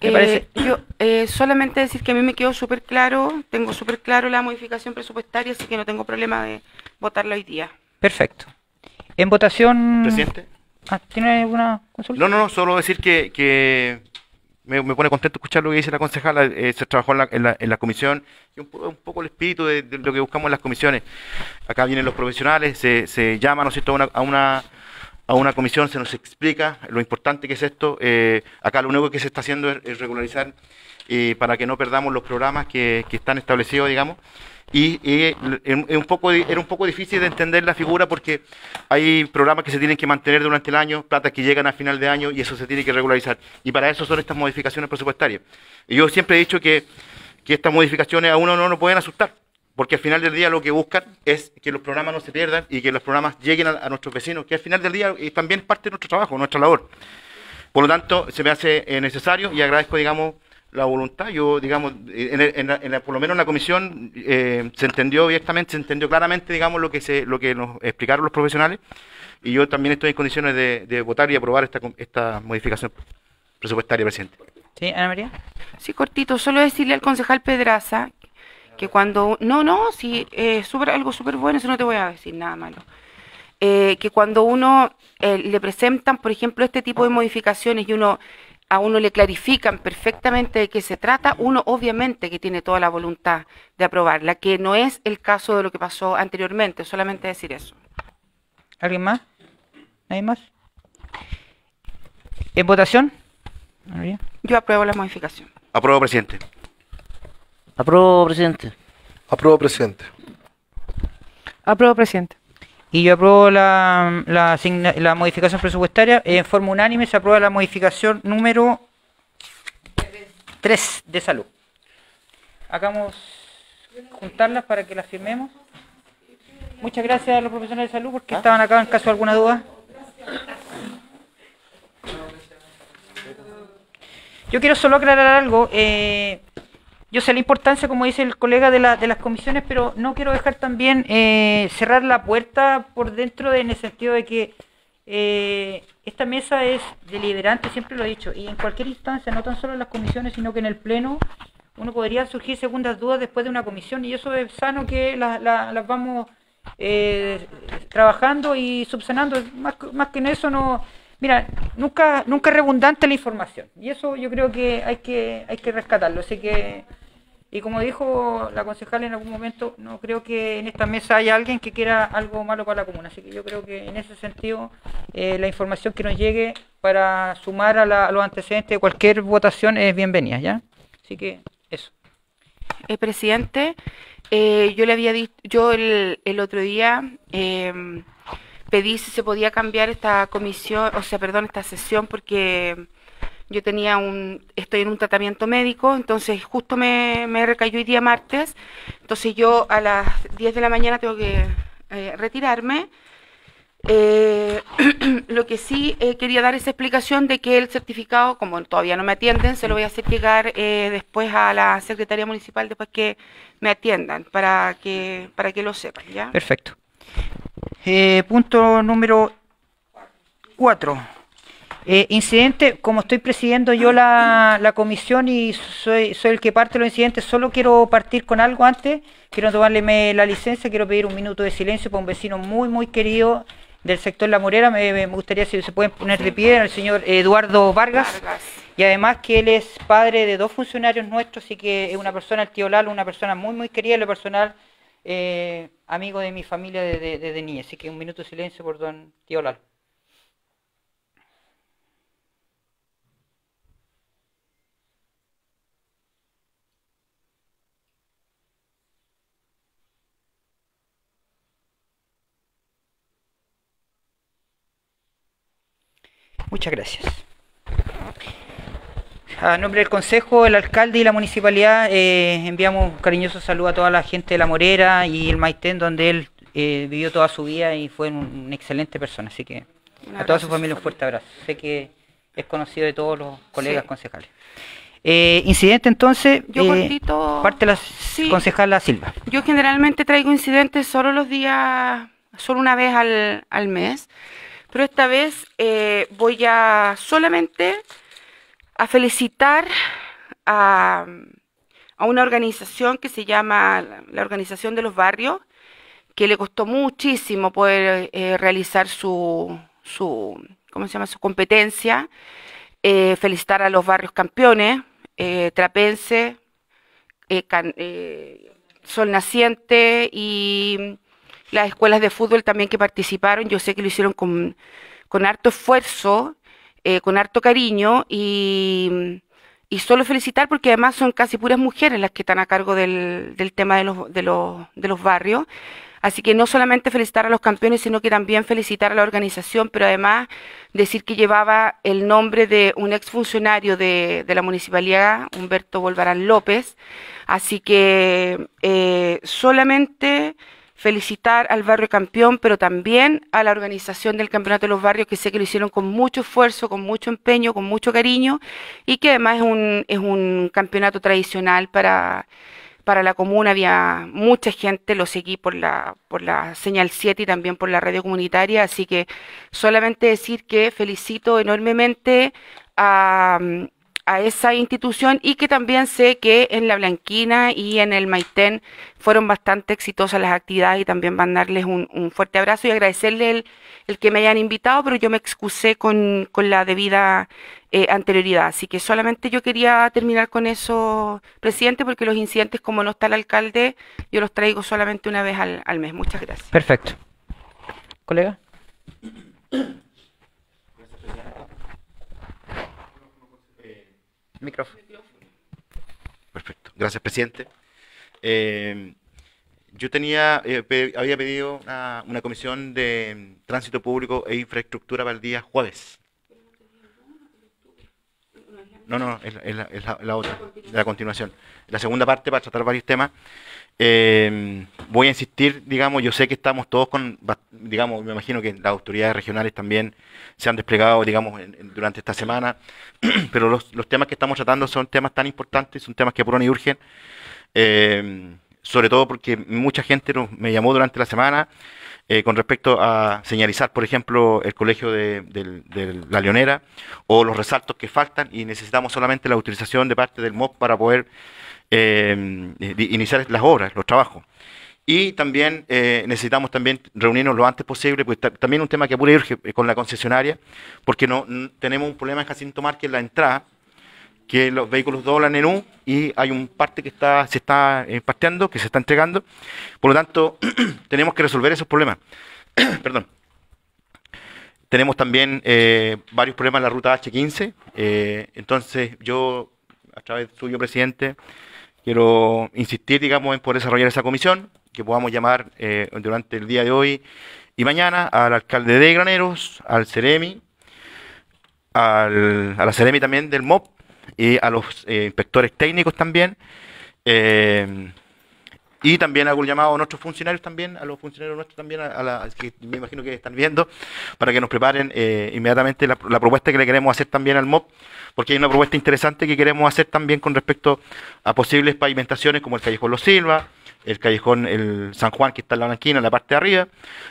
A: ¿Me
D: Eh,
A: parece?
D: yo eh, solamente decir que a mí me quedó súper claro, tengo súper claro la modificación presupuestaria, así que no tengo problema de votarla hoy día.
A: Perfecto. En votación...
C: Presidente.
A: Ah, ¿Tiene alguna consulta?
C: No, no, no, solo decir que, que me, me pone contento escuchar lo que dice la concejala. eh, se trabajó en la, en la, en la comisión y un, un poco el espíritu de, lo que buscamos en las comisiones. Acá vienen los profesionales, se, se llama, ¿no es a una, a una, a una comisión, se nos explica lo importante que es esto. eh, acá lo único que se está haciendo es, es regularizar eh, para que no perdamos los programas que, que están establecidos, digamos. Y, y es un poco, era un poco difícil de entender la figura porque hay programas que se tienen que mantener durante el año, platas que llegan a final de año y eso se tiene que regularizar. Y para eso son estas modificaciones presupuestarias. Y yo siempre he dicho que, que estas modificaciones a uno no lo pueden asustar, porque al final del día lo que buscan es que los programas no se pierdan y que los programas lleguen a, nuestros vecinos, que al final del día eh, también es parte de nuestro trabajo, nuestra labor. Por lo tanto, se me hace necesario y agradezco, digamos, la voluntad. Yo, digamos, en, el- en la- en la- por lo menos en la comisión eh, se entendió abiertamente, se entendió claramente, digamos, lo que se, lo que nos explicaron los profesionales. Y yo también estoy en condiciones de, de votar y aprobar esta, esta modificación presupuestaria, presidente.
A: ¿Sí, Ana María?
D: Sí, cortito, solo decirle al concejal Pedraza que cuando... No, no, sí, eh, súper- algo súper bueno, eso no te voy a decir nada malo. Eh, que cuando uno eh, le presentan, por ejemplo, este tipo de modificaciones y uno a uno le clarifican perfectamente de qué se trata, uno obviamente que tiene toda la voluntad de aprobarla, que no es el caso de lo que pasó anteriormente, solamente decir eso.
A: ¿Alguien más? ¿Nadie más? ¿En votación?
D: Yo apruebo la modificación.
C: Apruebo, presidente.
F: Apruebo, presidente.
E: Apruebo, presidente.
B: Apruebo, presidente.
A: Y yo apruebo la, la, la modificación presupuestaria. En forma unánime se aprueba la modificación número 3 de salud. Hagamos juntarlas para que las firmemos. Muchas gracias a los profesionales de salud porque estaban acá en caso de alguna duda. Yo quiero solo aclarar algo. eh, yo sé la importancia, como dice el colega, de, la- de las comisiones, pero no quiero dejar también eh, cerrar la puerta por dentro de- en el sentido de que eh, esta mesa es deliberante, siempre lo he dicho, y en cualquier instancia, no tan solo en las comisiones, sino que en el Pleno, uno podría surgir segundas dudas después de una comisión, y eso es sano que la- la- las vamos eh, trabajando y subsanando. Más, más que en eso, no. Mira, nunca, nunca es redundante la información, y eso yo creo que hay que, hay que rescatarlo. Así que. Y como dijo la concejal en algún momento, no creo que en esta mesa haya alguien que quiera algo malo para la comuna. Así que yo creo que en ese sentido eh, la información que nos llegue para sumar a, la- a los antecedentes de cualquier votación es bienvenida, ¿ya? Así que eso.
D: Eh, presidente, eh, yo le había dicho, yo el, el otro día em, pedí si se podía cambiar esta comisión, o sea, perdón, esta sesión porque yo tenía un, estoy en un tratamiento médico, entonces justo me, me recayó hoy día martes, entonces yo a las 10 de la mañana tengo que eh, retirarme. Eh, lo que sí eh, quería dar esa explicación de que el certificado, como todavía no me atienden, se lo voy a hacer llegar después a la Secretaría Municipal después que me atiendan, para que, para que lo sepan, ¿ya?
A: Perfecto. Punto número 4. Incidente, como estoy presidiendo yo la, comisión y soy, soy el que parte los incidentes, solo quiero partir con algo antes. Quiero tomarle la licencia, quiero pedir un minuto de silencio para un vecino muy, muy querido del sector La Morera. Me, gustaría si se pueden poner de pie al señor Eduardo Vargas. Y además que él es padre de dos funcionarios nuestros, así que es una persona, el tío Lalo, una persona muy, muy querida lo personal, eh, amigo de mi familia desde de, de niña. Así que un minuto de silencio por don tío Lalo. Muchas gracias. A nombre del Consejo, el alcalde y la municipalidad eh, enviamos un cariñoso saludo a toda la gente de La Morera y el Maitén, donde él eh, vivió toda su vida y fue un- una excelente persona. Así que a toda su familia un
D: fuerte.
A: abrazo. Sé que es conocido de todos los colegas
D: Sí.
A: concejales. Eh, incidente entonces,
D: Yo
A: eh,
D: cortito.
A: parte la
D: Sí.
A: concejala Silva.
D: Yo generalmente traigo incidentes solo los días, solo una vez al, al mes, pero esta vez eh, voy a solamente a felicitar a, una organización que se llama la- Organización de los Barrios, que le costó muchísimo poder eh, realizar su, su, ¿cómo se llama? su competencia. Eh, felicitar a los barrios campeones, Trapense, eh, Sol Naciente y las escuelas de fútbol también que participaron. Yo sé que lo hicieron con, con harto esfuerzo, eh, con harto cariño y, y solo felicitar porque además son casi puras mujeres las que están a cargo del, del tema de los, de, los, de los barrios. Así que no solamente felicitar a los campeones, sino que también felicitar a la organización, pero además decir que llevaba el nombre de un exfuncionario de, de la municipalidad, Humberto Volvarán López. Así que eh, solamente felicitar al barrio campeón, pero también a la organización del Campeonato de los Barrios, que sé que lo hicieron con mucho esfuerzo, con mucho empeño, con mucho cariño, y que además es un, es un campeonato tradicional para, para la comuna. Había mucha gente, lo seguí por la, por la señal 7 y también por la radio comunitaria, así que solamente decir que felicito enormemente a, a esa institución y que también sé que en La Blanquina y en el Maitén fueron bastante exitosas las actividades y también mandarles un, un fuerte abrazo y agradecerles el, el que me hayan invitado, pero yo me excusé con, con la debida eh, anterioridad. Así que solamente yo quería terminar con eso, presidente, porque los incidentes, como no está el alcalde, yo los traigo solamente una vez al, al mes. Muchas gracias.
A: Perfecto. ¿Colega? Micrófono.
C: Perfecto. Gracias, presidente. Eh, yo tenía, eh, había pedido una, comisión de tránsito público e infraestructura para el día jueves. No, no, es, es la- la otra, la continuación. La segunda parte para tratar varios temas. Eh, voy a insistir, digamos, yo sé que estamos todos con, digamos, me imagino que las autoridades regionales también se han desplegado, digamos, en- durante esta semana, pero los, temas que estamos tratando son temas tan importantes, son temas que apuran y urgen, eh, sobre todo porque mucha gente nos- me llamó durante la semana eh, con respecto a señalizar, por ejemplo, el colegio de La Leonera o los resaltos que faltan y necesitamos solamente la utilización de parte del MOP para poder di- iniciar las obras, los trabajos. Y también eh, necesitamos también reunirnos lo antes posible, ta- también un tema que apura y urge eh, con la concesionaria, porque no tenemos un problema en Jacinto Márquez en la entrada, que los vehículos doblan en U y hay un parte que está se está eh, parteando, que se está entregando. Por lo tanto, tenemos que resolver esos problemas. Perdón. Tenemos también eh, varios problemas en la ruta H15. eh, entonces, yo, a través suyo, presidente, quiero insistir, digamos, en poder desarrollar esa comisión, que podamos llamar eh, durante el día de hoy y mañana al alcalde de Graneros, al Ceremi, al, a la Ceremi también del MOP y a los eh, inspectores técnicos también. eh, y también hago un llamado a nuestros funcionarios también, a los funcionarios nuestros también, a, a la, que me imagino que están viendo, para que nos preparen eh, inmediatamente la, la propuesta que le queremos hacer también al MOP, porque hay una propuesta interesante que queremos hacer también con respecto a posibles pavimentaciones como el Callejón Los Silva, el Callejón el San Juan que está en la Blanquina, en la parte de arriba,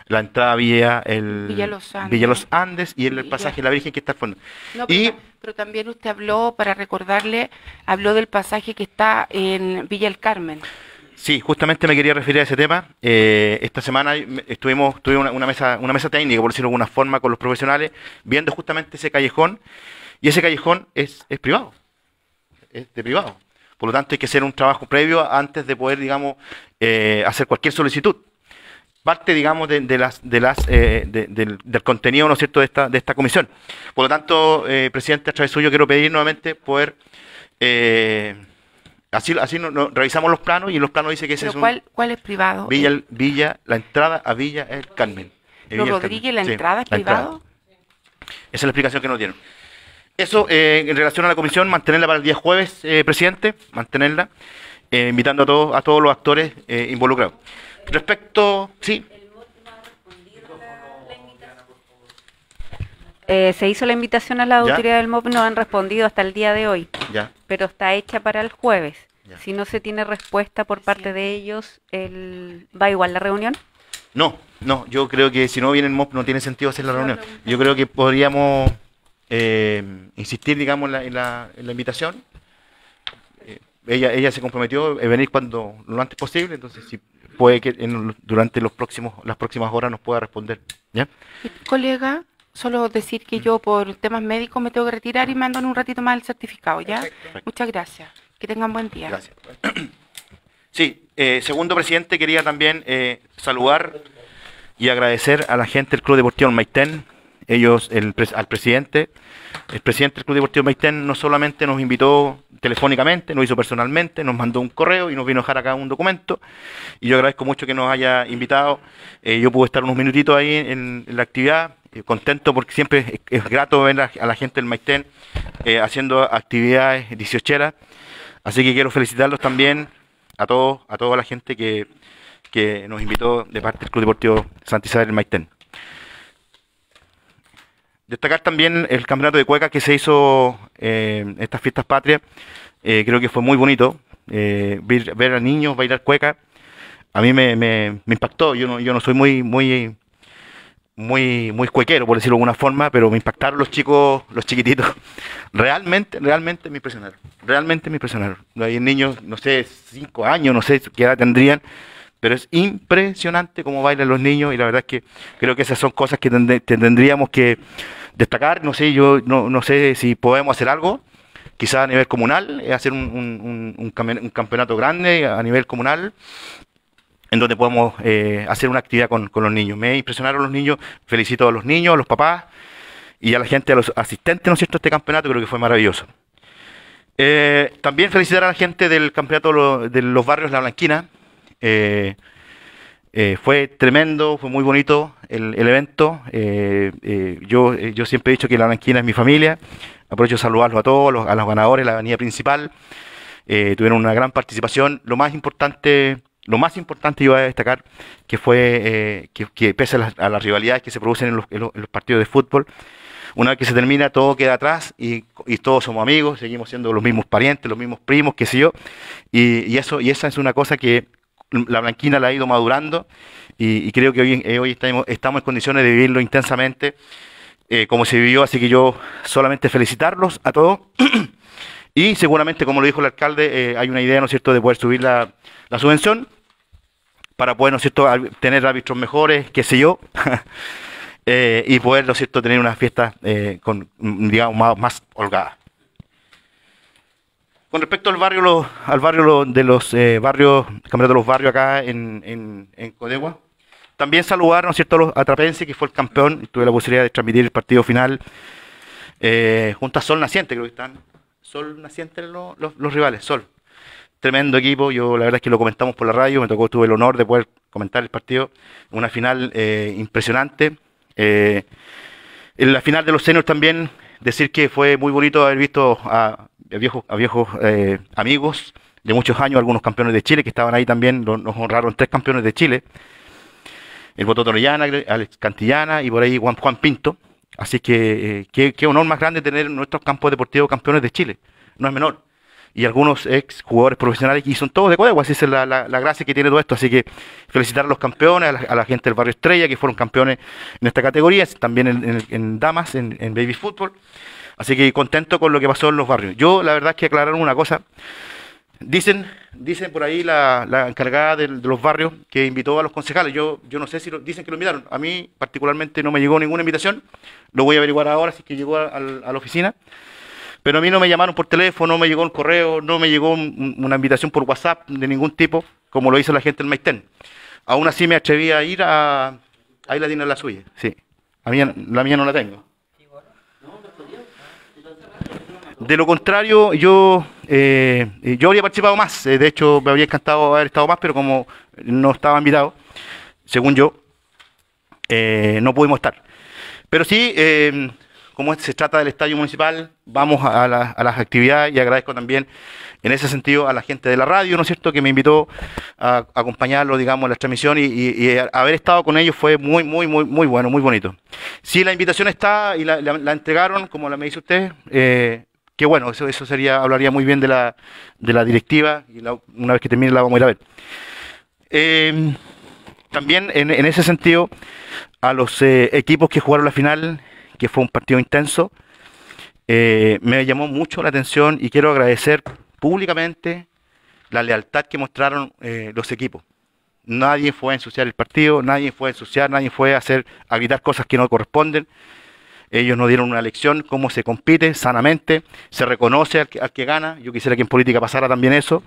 C: la entrada vía el
D: Villa Los Andes.
C: Villa Los Andes y el, pasaje de la Virgen que está al fondo.
D: No, pero,
C: Y-
D: pero también usted habló, para recordarle, habló del pasaje que está en Villa El Carmen.
C: Sí, justamente me quería referir a ese tema. Eh, esta semana estuvimos, tuve una, mesa, una mesa técnica, por decirlo de alguna forma, con los profesionales, viendo justamente ese callejón, y ese callejón es, es privado, es de privado. Por lo tanto, hay que hacer un trabajo previo antes de poder, digamos, eh, hacer cualquier solicitud. Parte, digamos, de, las, de las, eh, de- del, del contenido, ¿no es cierto?, de esta, de esta comisión. Por lo tanto, eh, presidente, a través suyo quiero pedir nuevamente poder eh, Así, así no- no- revisamos los planos y en los planos dice que ese
D: Pero
C: es un
D: ¿cuál, ¿cuál es privado?
C: Villa, el- Villa, la entrada a Villa El Carmen. Eh,
D: ¿Los
C: Villa El
D: Rodríguez, la
C: Sí,
D: entrada es
C: la entrada.
D: privado?
C: Esa es la explicación que nos dieron. Eso eh, en relación a la comisión, mantenerla para el día jueves, eh, presidente, mantenerla, eh, invitando a todos, a todos los actores involucrados. Respecto, sí,
G: Eh, se hizo la invitación a la
C: ¿Ya?
G: autoridad del MOP, no han respondido hasta el día de hoy,
C: ya.
G: pero está hecha para el jueves.
C: Ya.
G: Si no se tiene respuesta por parte de ellos, el... ¿va igual la reunión?
C: No, no, yo creo que si no viene el MOP no tiene sentido hacer la reunión. Yo creo que podríamos eh, insistir, digamos, en la, en la, en la invitación. Eh, ella, ella se comprometió a venir cuando lo antes posible, entonces si puede que en- durante los próximos, las próximas horas nos pueda responder. ¿ya?
D: Colega, solo decir que yo por temas médicos me tengo que retirar y me andan un ratito más el certificado, ¿ya? Muchas gracias. Que tengan buen día.
C: Gracias. Sí, eh, segundo presidente, quería también eh, saludar y agradecer a la gente del Club Deportivo Maitén, ellos, el, al presidente. El presidente del Club Deportivo Maitén no solamente nos invitó telefónicamente, nos hizo personalmente, nos mandó un correo y nos vino a dejar acá un documento. Y yo agradezco mucho que nos haya invitado. Eh, yo pude estar unos minutitos ahí en, en la actividad, contento porque siempre es, grato ver a, la gente del Maitén eh, haciendo actividades 18 Así que quiero felicitarlos también a todos, a toda la gente que, que nos invitó de parte del Club Deportivo Santa Isabel del Maitén. Destacar también el campeonato de cueca que se hizo eh, estas fiestas patrias. Eh, creo que fue muy bonito eh, ver, ver a niños bailar cueca. A mí me, me- me impactó. Yo no, yo no soy muy, muy, muy, muy cuequero, por decirlo de alguna forma, pero me impactaron los chicos, los chiquititos. Realmente, realmente me impresionaron. Realmente me impresionaron. Hay niños, no sé, cinco años, no sé qué edad tendrían, pero es impresionante cómo bailan los niños y la verdad es que creo que esas son cosas que tendríamos que destacar. No sé, yo no, no sé si podemos hacer algo, quizás a nivel comunal, eh, hacer un, un campeonato grande a nivel comunal en donde podemos eh, hacer una actividad con, con los niños. Me impresionaron los niños, felicito a los niños, a los papás y a la gente, a los asistentes, ¿no es cierto?, a este campeonato, creo que fue maravilloso. Eh, también felicitar a la gente del campeonato de lo- de los barrios La Blanquina. Eh, eh, fue tremendo, fue muy bonito el, el evento. Yo, yo siempre he dicho que La Blanquina es mi familia. Aprovecho de saludarlos a todos, a los ganadores la avenida principal. Tuvieron una gran participación. Lo más importante, lo más importante yo voy a destacar que fue eh, que, pese a las, rivalidades que se producen en los, partidos de fútbol, una vez que se termina todo queda atrás y, todos somos amigos, seguimos siendo los mismos parientes, los mismos primos, qué sé yo, y, eso y esa es una cosa que la Blanquina la ha ido madurando y, creo que hoy, eh, hoy estamos, estamos en condiciones de vivirlo intensamente eh, como se vivió, así que yo solamente felicitarlos a todos. Y seguramente, como lo dijo el alcalde, hay una idea, ¿no es cierto?, de poder subir la, la subvención para poder, ¿no es cierto?, tener árbitros mejores, qué sé yo, eh, y poder, ¿no es cierto?, tener una fiesta eh, con, mm, digamos, más, más holgada. Con respecto al barrio, lo- al barrio de los eh, barrios, campeonato de los barrios acá en, en, en Codegua, también saludar, ¿no es cierto?, a los Atrapense, que fue el campeón, tuve la posibilidad de transmitir el partido final eh, junto a Sol Naciente, creo que están. Sol Naciente los, los rivales, Sol. Tremendo equipo, yo la verdad es que lo comentamos por la radio, me tocó, tuve el honor de poder comentar el partido, una final eh, impresionante. Eh, en la final de los seniors también, decir que fue muy bonito haber visto a, a viejos, a viejos eh, amigos de muchos años, algunos campeones de Chile que estaban ahí también, nos honraron tres campeones de Chile, el Boto Torellana, Alex Cantillana y por ahí Juan, Juan Pinto. Así que eh, qué, qué honor más grande tener en nuestros campos deportivos campeones de Chile, no es menor. Y algunos ex jugadores profesionales y son todos de Codegua, así es la, la- gracia que tiene todo esto. Así que felicitar a los campeones, a la, gente del barrio Estrella que fueron campeones en esta categoría, también en, en- damas, en, en baby fútbol. Así que contento con lo que pasó en los barrios. Yo la verdad es que aclararon una cosa. Dicen, dicen por ahí la, la encargada de, los barrios que invitó a los concejales. Yo, yo no sé si lo- dicen que lo invitaron. A mí particularmente no me llegó ninguna invitación. Lo voy a averiguar ahora si que llegó a la oficina. Pero a mí no me llamaron por teléfono, no me llegó un correo, no me llegó un- una invitación por WhatsApp de ningún tipo, como lo hizo la gente del Maitén. Aún así me atreví a ir a... Ahí la tiene la suya, sí. A mí, la mía no la tengo. De lo contrario, yo eh, eh, yo habría participado más. eh, de hecho, me habría encantado haber estado más, pero como no estaba invitado, según yo, no pudimos estar. Pero sí, como se trata del estadio municipal, vamos a, la- a las actividades y agradezco también en ese sentido a la gente de la radio, ¿no es cierto?, que me invitó a, acompañarlo, digamos, en la transmisión y, haber estado con ellos fue muy, muy, muy, muy bueno, muy bonito. Si la invitación está y la, entregaron, como la me dice usted, eh, que bueno, eso, sería, hablaría muy bien de la, de la directiva y una vez que termine la vamos a ir a ver. Eh, también en, en ese sentido, a los eh, equipos que jugaron la final, que fue un partido intenso, eh, me llamó mucho la atención y quiero agradecer públicamente la lealtad que mostraron eh, los equipos. Nadie fue a ensuciar el partido, nadie fue a ensuciar, nadie fue a hacer a gritar cosas que no corresponden. Ellos nos dieron una lección cómo se compite sanamente, se reconoce al que, al que gana. Yo quisiera que en política pasara también eso.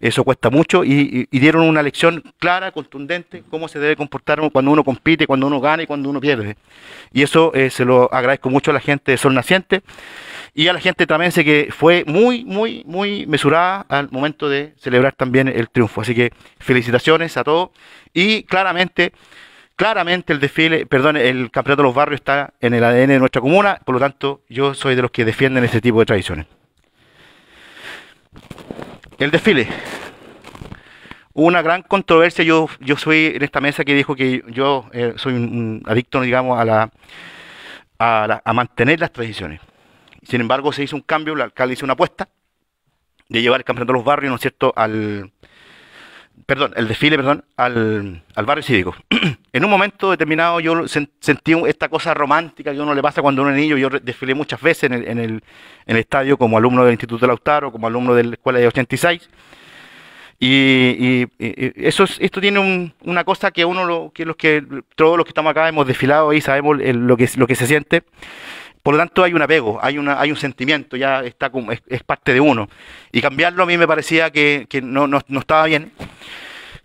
C: Eso cuesta mucho y, dieron una lección clara, contundente, cómo se debe comportar cuando uno compite, cuando uno gana y cuando uno pierde. Y eso eh, se lo agradezco mucho a la gente de Sol Naciente y a la gente también sé que fue muy, muy, muy mesurada al momento de celebrar también el triunfo. Así que felicitaciones a todos y claramente, claramente el desfile, perdón, el campeonato de los barrios está en el ADN de nuestra comuna, por lo tanto yo soy de los que defienden ese tipo de tradiciones. El desfile. Hubo una gran controversia. Yo, yo soy en esta mesa que dijo que yo eh, soy un, adicto, digamos, a la, a la- a mantener las tradiciones. Sin embargo, se hizo un cambio, el alcalde hizo una apuesta de llevar el campeonato de los barrios, ¿no es cierto?, al perdón, el desfile, perdón, al, al barrio cívico. en un momento determinado yo sen- sentí esta cosa romántica que a uno le pasa cuando uno es niño. Yo desfilé muchas veces en el, en el, en el estadio como alumno del Instituto Lautaro, como alumno de la Escuela de 86. Y, y- y- eso es- esto tiene un- una cosa que uno, lo, que los que todos los que estamos acá hemos desfilado y sabemos lo que, lo que se siente. Por lo tanto, hay un apego, hay, una, hay un sentimiento, ya está como, es, parte de uno. Y cambiarlo a mí me parecía que, no, no, no estaba bien.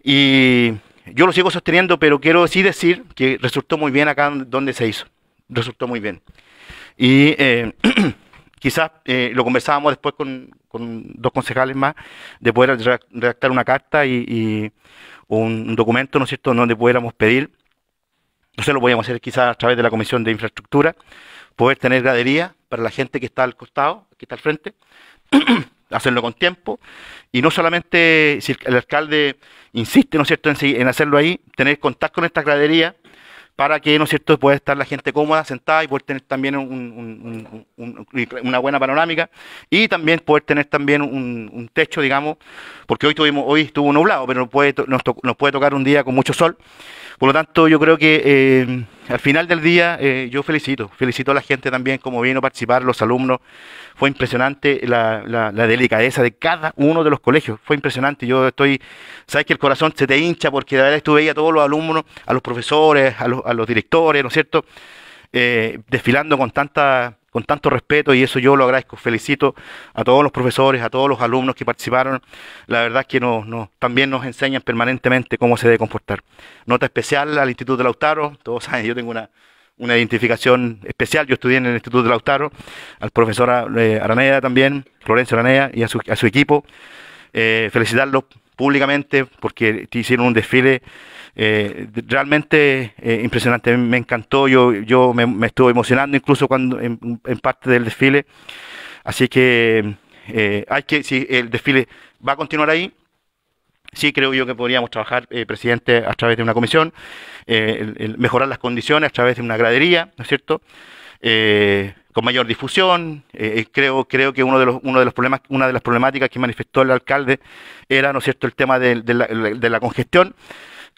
C: Y yo lo sigo sosteniendo, pero quiero sí decir que resultó muy bien acá donde se hizo. Resultó muy bien. Y eh, quizás eh, lo conversábamos después con, con dos concejales más, de poder redac- redactar una carta y un documento, ¿no es cierto?, donde pudiéramos pedir, no sé, lo podíamos hacer quizás a través de la Comisión de Infraestructura, poder tener gradería para la gente que está al costado, que está al frente, hacerlo con tiempo, y no solamente si el, alcalde insiste, ¿no es cierto?, en, en hacerlo ahí, tener contacto con estas graderías para que, ¿no es cierto?, pueda estar la gente cómoda, sentada y poder tener también un- un- un- un- una buena panorámica y también poder tener también un techo, digamos, porque hoy tuvimos, hoy estuvo nublado, pero nos puede, tocar un día con mucho sol. Por lo tanto, yo creo que eh, al final del día eh, yo felicito, felicito a la gente también como vino a participar, los alumnos. Fue impresionante la, delicadeza de cada uno de los colegios, fue impresionante. Yo estoy, sabes que el corazón se te hincha porque de verdad estuve ahí a todos los alumnos, a los profesores, a los, a los directores, ¿no es cierto? Eh, desfilando con tanta con tanto respeto y eso yo lo agradezco. Felicito a todos los profesores, a todos los alumnos que participaron. La verdad es que nos, también nos enseñan permanentemente cómo se debe comportar. Nota especial al Instituto de Lautaro. Todos saben, yo tengo una, una identificación especial. Yo estudié en el Instituto de Lautaro. Al profesor eh, Araneda también, Florencio Araneda y a su, a su equipo. Eh, felicitarlos públicamente porque hicieron un desfile eh, realmente eh, impresionante. Me encantó, yo, yo me, me estuve emocionando incluso cuando en, parte del desfile. Así que eh, hay que, si el desfile va a continuar ahí, sí creo yo que podríamos trabajar, presidente, a través de una comisión, mejorar las condiciones a través de una gradería, ¿no es cierto? Con mayor difusión, creo, creo que uno de los, uno de los problemas, una de las problemáticas que manifestó el alcalde era, ¿no es cierto?, el tema de, de la, de la congestión.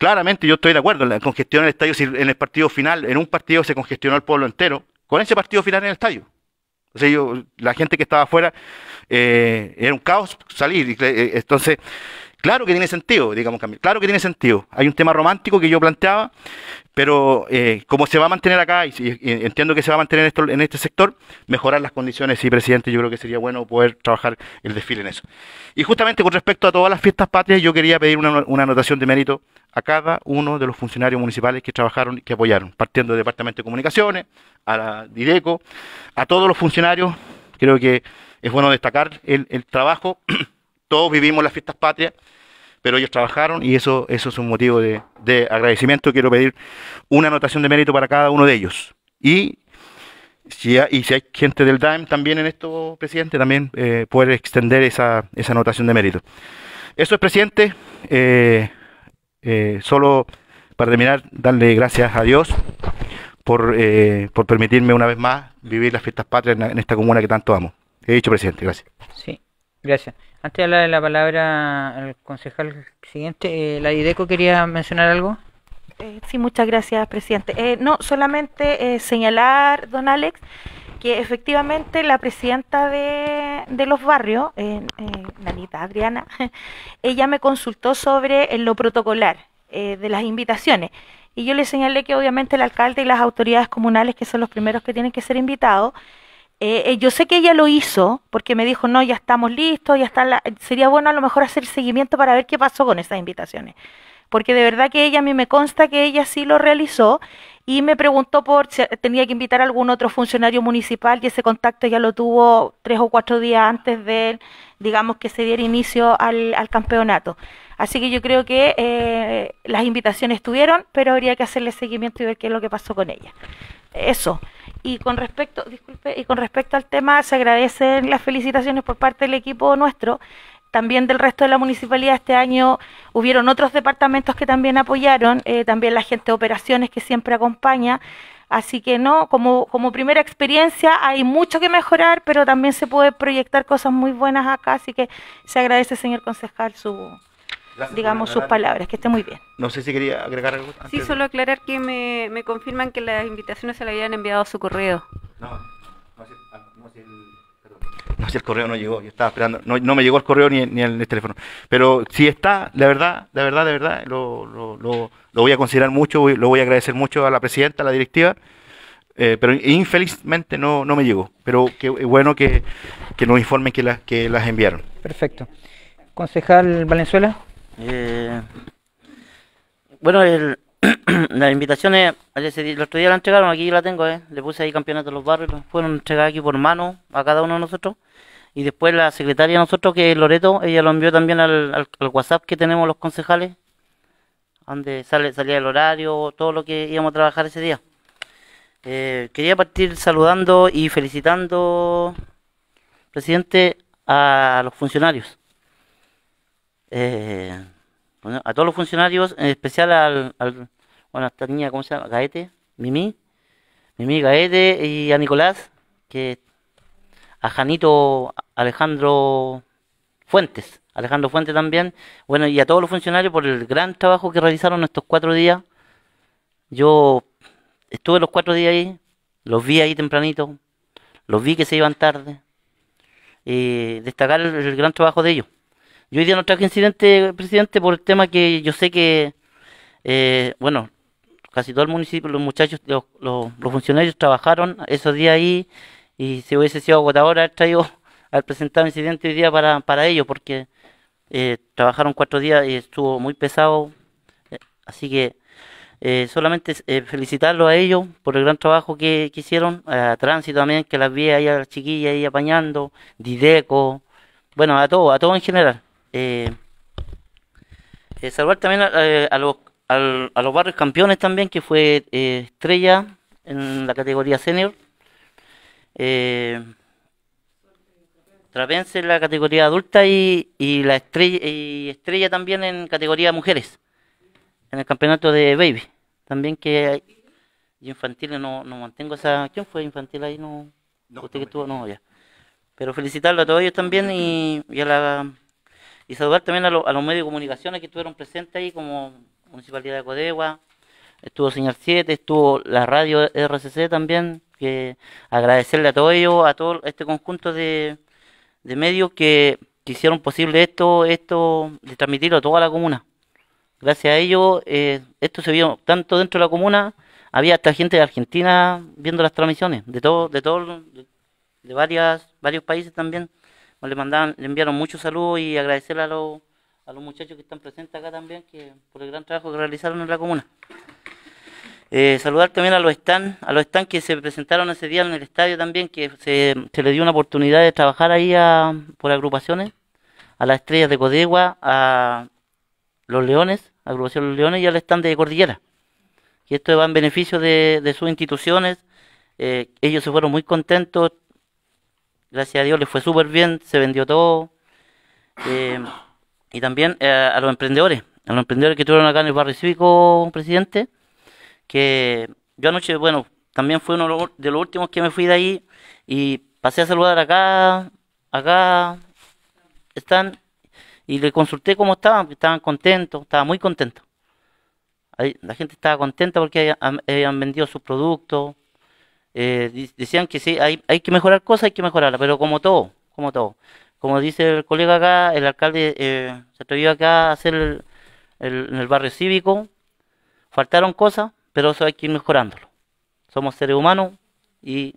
C: Claramente yo estoy de acuerdo, la congestión en el estadio, si en el partido final, en un partido se congestionó el pueblo entero, con ese partido final en el estadio. O sea, yo, la gente que estaba afuera, eh, era un caos salir. y, eh, entonces, claro que tiene sentido, digamos, claro que tiene sentido. Hay un tema romántico que yo planteaba, pero eh, como se va a mantener acá, y, y entiendo que se va a mantener esto, en este sector, mejorar las condiciones, sí, presidente, yo creo que sería bueno poder trabajar el desfile en eso. Y justamente con respecto a todas las fiestas patrias, yo quería pedir una anotación de mérito a cada uno de los funcionarios municipales que trabajaron y que apoyaron, partiendo del Departamento de Comunicaciones, a la Direco, a todos los funcionarios, creo que es bueno destacar el, el trabajo, todos vivimos las fiestas patrias, pero ellos trabajaron y eso, eso es un motivo de, de agradecimiento. Quiero pedir una anotación de mérito para cada uno de ellos. Y si hay- y si hay gente del DAEM también en esto, presidente, también eh, poder extender esa, esa anotación de mérito. Eso es, presidente. Eh, eh, solo para terminar, darle gracias a Dios por, eh, por permitirme una vez más vivir las fiestas patrias en, en esta comuna que tanto amo. He dicho, presidente, gracias.
A: Sí, gracias. Antes de darle la palabra al concejal siguiente, eh, la IDECO quería mencionar algo.
H: Eh, sí, muchas gracias, presidente. Eh, no, solamente eh, señalar, don Alex, que efectivamente la presidenta de, los barrios, eh, eh, Nanita Adriana, ella me consultó sobre eh, lo protocolar eh, de las invitaciones. Y yo le señalé que obviamente el alcalde y las autoridades comunales, que son los primeros que tienen que ser invitados, eh, eh, yo sé que ella lo hizo porque me dijo, no, ya estamos listos, ya está la... sería bueno a lo mejor hacer seguimiento para ver qué pasó con esas invitaciones. Porque de verdad que ella, a mí me consta que ella sí lo realizó y me preguntó por si tenía que invitar a algún otro funcionario municipal y ese contacto ya lo tuvo tres o cuatro días antes de, digamos, que se diera inicio al, al campeonato. Así que yo creo que eh, las invitaciones estuvieron, pero habría que hacerle seguimiento y ver qué es lo que pasó con ella. Eso. Y con respecto, disculpe, y con respecto al tema, se agradecen las felicitaciones por parte del equipo nuestro, también del resto de la municipalidad. Este año hubieron otros departamentos que también apoyaron, eh, también la gente de operaciones que siempre acompaña. Así que no, como, como primera experiencia hay mucho que mejorar, pero también se puede proyectar cosas muy buenas acá, así que se agradece, señor concejal, su, digamos, sus palabras. Que esté muy bien.
C: No sé si quería agregar algo.
G: Sí, solo aclarar que me, me confirman que las invitaciones se le habían enviado a su correo.
C: No, no, si, ah, no, si el, perdón. No, si el correo no llegó, yo estaba esperando, no, no me llegó el correo ni, ni el, el teléfono. Pero si está, la verdad, la verdad, de verdad, lo, lo, lo, lo voy a considerar mucho, voy- lo voy a agradecer mucho a la presidenta, a la directiva, eh, pero infelizmente no, no me llegó. Pero qué bueno que, que nos informen que las, que las enviaron.
A: Perfecto. Concejal Valenzuela.
F: Eh, bueno, el, las invitaciones, el otro día la entregaron, aquí la tengo, eh, le puse ahí campeonato de los barrios, fueron entregadas aquí por mano a cada uno de nosotros. Y después la secretaria de nosotros, que es Loreto, ella lo envió también al, al- al WhatsApp que tenemos los concejales, donde sale, salía el horario, todo lo que íbamos a trabajar ese día. Eh, quería partir saludando y felicitando, presidente, a los funcionarios. Eh, bueno, a todos los funcionarios, en especial al, al- bueno, a esta niña, ¿cómo se llama? Gaete, Mimi, Mimi Gaete y a Nicolás, que a Janito Alejandro Fuentes, Alejandro Fuentes también, bueno, y a todos los funcionarios por el gran trabajo que realizaron estos cuatro días. Yo estuve los cuatro días ahí, los vi ahí tempranito, los vi que se iban tarde, y destacar el, el gran trabajo de ellos. Yo hoy día no traje incidente, presidente, por el tema que yo sé que, eh, bueno, casi todo el municipio, los muchachos, los, funcionarios trabajaron esos días ahí y si hubiese sido agotador haber traído al presentar incidente hoy día para, ellos, porque eh, trabajaron cuatro días y estuvo muy pesado. eh, así que eh, solamente felicitarlos a ellos por el gran trabajo que, hicieron, a Tránsito también, que las vi ahí a las chiquillas ahí apañando, Dideco, bueno, a todos, a todos en general. Eh, eh, saludar también a, eh, a los, a los barrios campeones también, que fue eh, Estrella en la categoría senior. Trapense en la categoría adulta y, y la estrella, y estrella también en categoría mujeres, en el campeonato de baby. También que hay, y infantiles no, no mantengo esa... ¿Quién fue infantil ahí? No, ¿Usted que estuvo? No, ya. Pero felicitarlo a todos ellos también y, y a la y saludar también a, lo- a los medios de comunicaciones que estuvieron presentes ahí, como Municipalidad de Codegua, estuvo Señal 7, estuvo la radio RCC también, que agradecerle a todos ellos, a todo este conjunto de, de medios que, hicieron posible esto, esto de transmitirlo a toda la comuna. Gracias a ellos, eh, esto se vio tanto dentro de la comuna, había hasta gente de Argentina viendo las transmisiones, de todo, de todo, de varias, varios países también. Le mandaban, le enviaron muchos saludos y agradecerle a los, a los muchachos que están presentes acá también que por el gran trabajo que realizaron en la comuna. Eh, saludar también a los stands, a los stands que se presentaron ese día en el estadio también, que se, se les dio una oportunidad de trabajar ahí a- por agrupaciones, a las estrellas de Codegua, a los Leones, agrupación Los Leones y al stand de Cordillera. Y esto va en beneficio de, de sus instituciones, Eh, ellos se fueron muy contentos, gracias a Dios les fue súper bien, se vendió todo. Eh, y también eh, a los emprendedores, a los emprendedores que estuvieron acá en el barrio cívico, presidente, que yo anoche, bueno, también fue uno de los últimos que me fui de ahí y pasé a saludar acá, acá están, y le consulté cómo estaban, estaban contentos, estaban muy contentos. La gente estaba contenta porque habían, vendido sus productos, eh, decían que sí, hay, hay que mejorar cosas, hay que mejorarlas, pero como todo, como todo. Como dice el colega acá, el alcalde eh, se atrevió acá a hacer el, en el barrio cívico, faltaron cosas, pero eso hay que ir mejorándolo. Somos seres humanos y,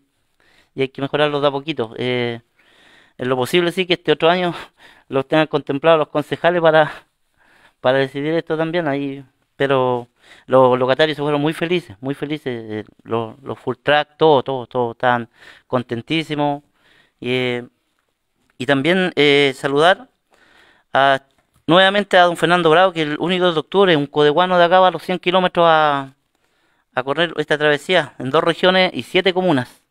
F: hay que mejorarlo de a poquito. Eh, en lo posible sí que este otro año los tengan contemplados los concejales para, para decidir esto también ahí, pero los locatarios se fueron muy felices, muy felices, eh, los, los full track, todo, todo, todo, están contentísimos. y también eh, saludar a nuevamente a don Fernando Bravo, que el único doctor es un codeguano de acá va a los 100 kilómetros a, a correr esta travesía en dos regiones y siete comunas.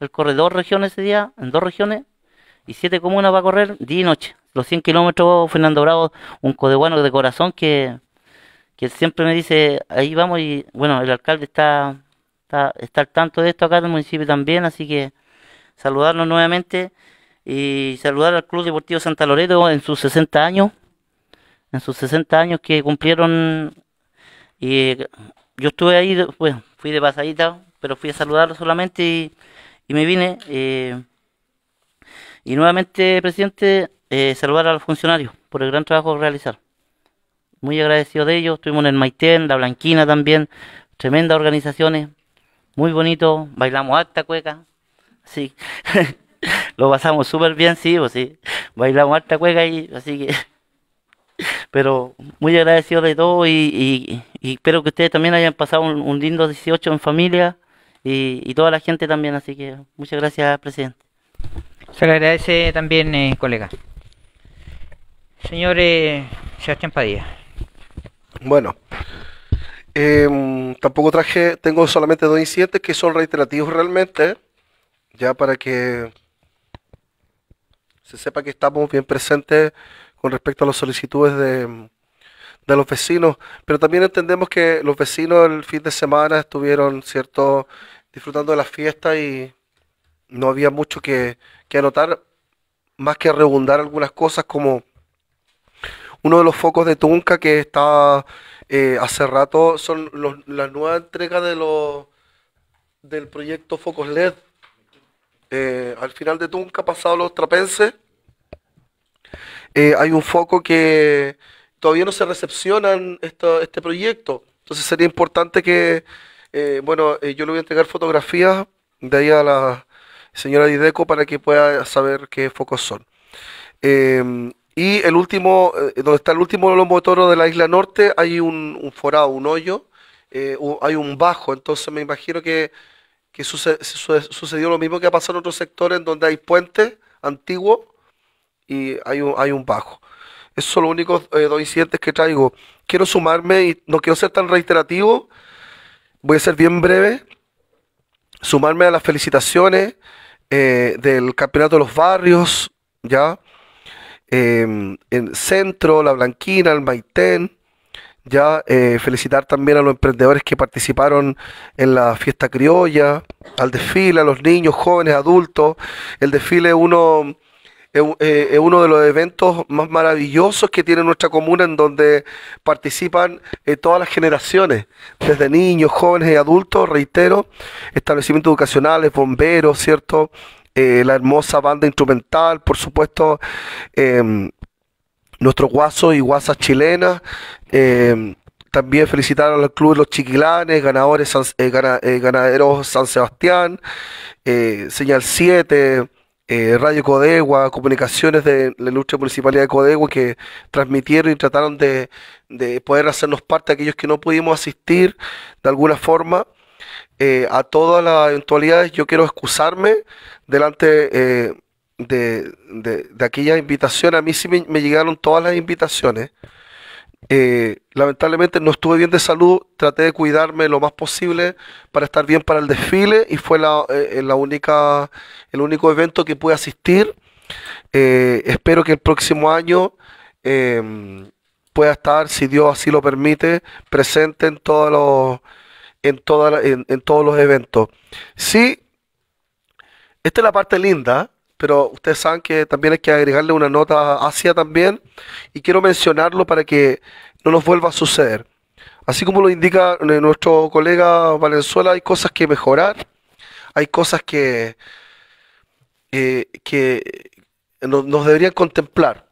F: Él corre dos regiones ese día, en dos regiones, y siete comunas va a correr día y noche. Los 100 kilómetros, Fernando Bravo, un codeguano de corazón que, que siempre me dice, ahí vamos, y bueno, el alcalde está, está, está al tanto de esto acá en el municipio también, así que saludarnos nuevamente y saludar al Club Deportivo Santa Loreto en sus 60 años en sus 60 años que cumplieron y yo estuve ahí, bueno, fui de pasadita, pero fui a saludarlo solamente y, me vine. Eh, y nuevamente, presidente, eh, saludar a los funcionarios por el gran trabajo que realizaron. Muy agradecido de ellos. Estuvimos en el Maitén, la Blanquina también, tremendas organizaciones, muy bonito. Bailamos alta cueca, sí. Lo pasamos súper bien, sí, pues sí. Bailamos alta cueca y así que pero muy agradecido de todo y, espero que ustedes también hayan pasado un, lindo 18 en familia y, toda la gente también. Así que muchas gracias, presidente.
A: Se le agradece también, eh, colega. Señor eh, Sebastián Padilla.
E: Bueno, em, tampoco traje, tengo solamente dos incidentes que son reiterativos realmente, ya para que se sepa que estamos bien presentes con respecto a las solicitudes de, de los vecinos, pero también entendemos que los vecinos el fin de semana estuvieron, ¿cierto?, disfrutando de la fiesta y no había mucho que, que anotar, más que rebundar algunas cosas como uno de los focos de Tunca que está eh, hace rato son los, la nueva entrega de los del proyecto Focos LED. Eh, al final de Tunca, pasado los trapenses, eh, hay un foco que todavía no se recepciona en este proyecto. Entonces sería importante que, bueno, yo le voy a entregar fotografías de ahí a la señora Dideco para que pueda saber qué focos son. Y el último, donde está el último lombotoro de la isla norte, hay un, forado, un hoyo, hay un bajo. Entonces me imagino que, que sucedió lo mismo que ha pasado en otros sectores donde hay puentes antiguos y hay un, hay un bajo. Esos son los únicos eh, dos incidentes que traigo. Quiero sumarme y no quiero ser tan reiterativo. Voy a ser bien breve. Sumarme a las felicitaciones eh, del Campeonato de los Barrios, ¿ya? Em, en Centro, La Blanquina, el Maitén, ya eh, felicitar también a los emprendedores que participaron en la fiesta criolla, al desfile, a los niños, jóvenes, adultos. El desfile uno eh, es, uno de los eventos más maravillosos que tiene nuestra comuna en donde participan eh, todas las generaciones, desde niños, jóvenes y adultos, reitero, establecimientos educacionales, bomberos, ¿cierto? Eh, la hermosa banda instrumental, por supuesto, em, nuestros guasos y guasas chilenas, em, también felicitar al Club de los Chiquilanes, ganadores, ganaderos San Sebastián, Señal 7, eh, Radio Codegua, comunicaciones de la ilustre municipalidad de Codegua que transmitieron y trataron de, poder hacernos parte de aquellos que no pudimos asistir de alguna forma. Eh, a todas las eventualidades yo quiero excusarme delante eh, de, de, aquella invitación. A mí sí me, llegaron todas las invitaciones. Eh, lamentablemente no estuve bien de salud, traté de cuidarme lo más posible para estar bien para el desfile y fue la, la única, el único evento que pude asistir. Espero que el próximo año pueda estar, si Dios así lo permite, presente en todos los, en, toda, en, en todos los eventos. Sí, esta es la parte linda, pero ustedes saben que también hay que agregarle una nota hacia también y quiero mencionarlo para que no nos vuelva a suceder. Así como lo indica eh, nuestro colega Valenzuela, hay cosas que mejorar, hay cosas que, eh, que nos, nos deberían contemplar.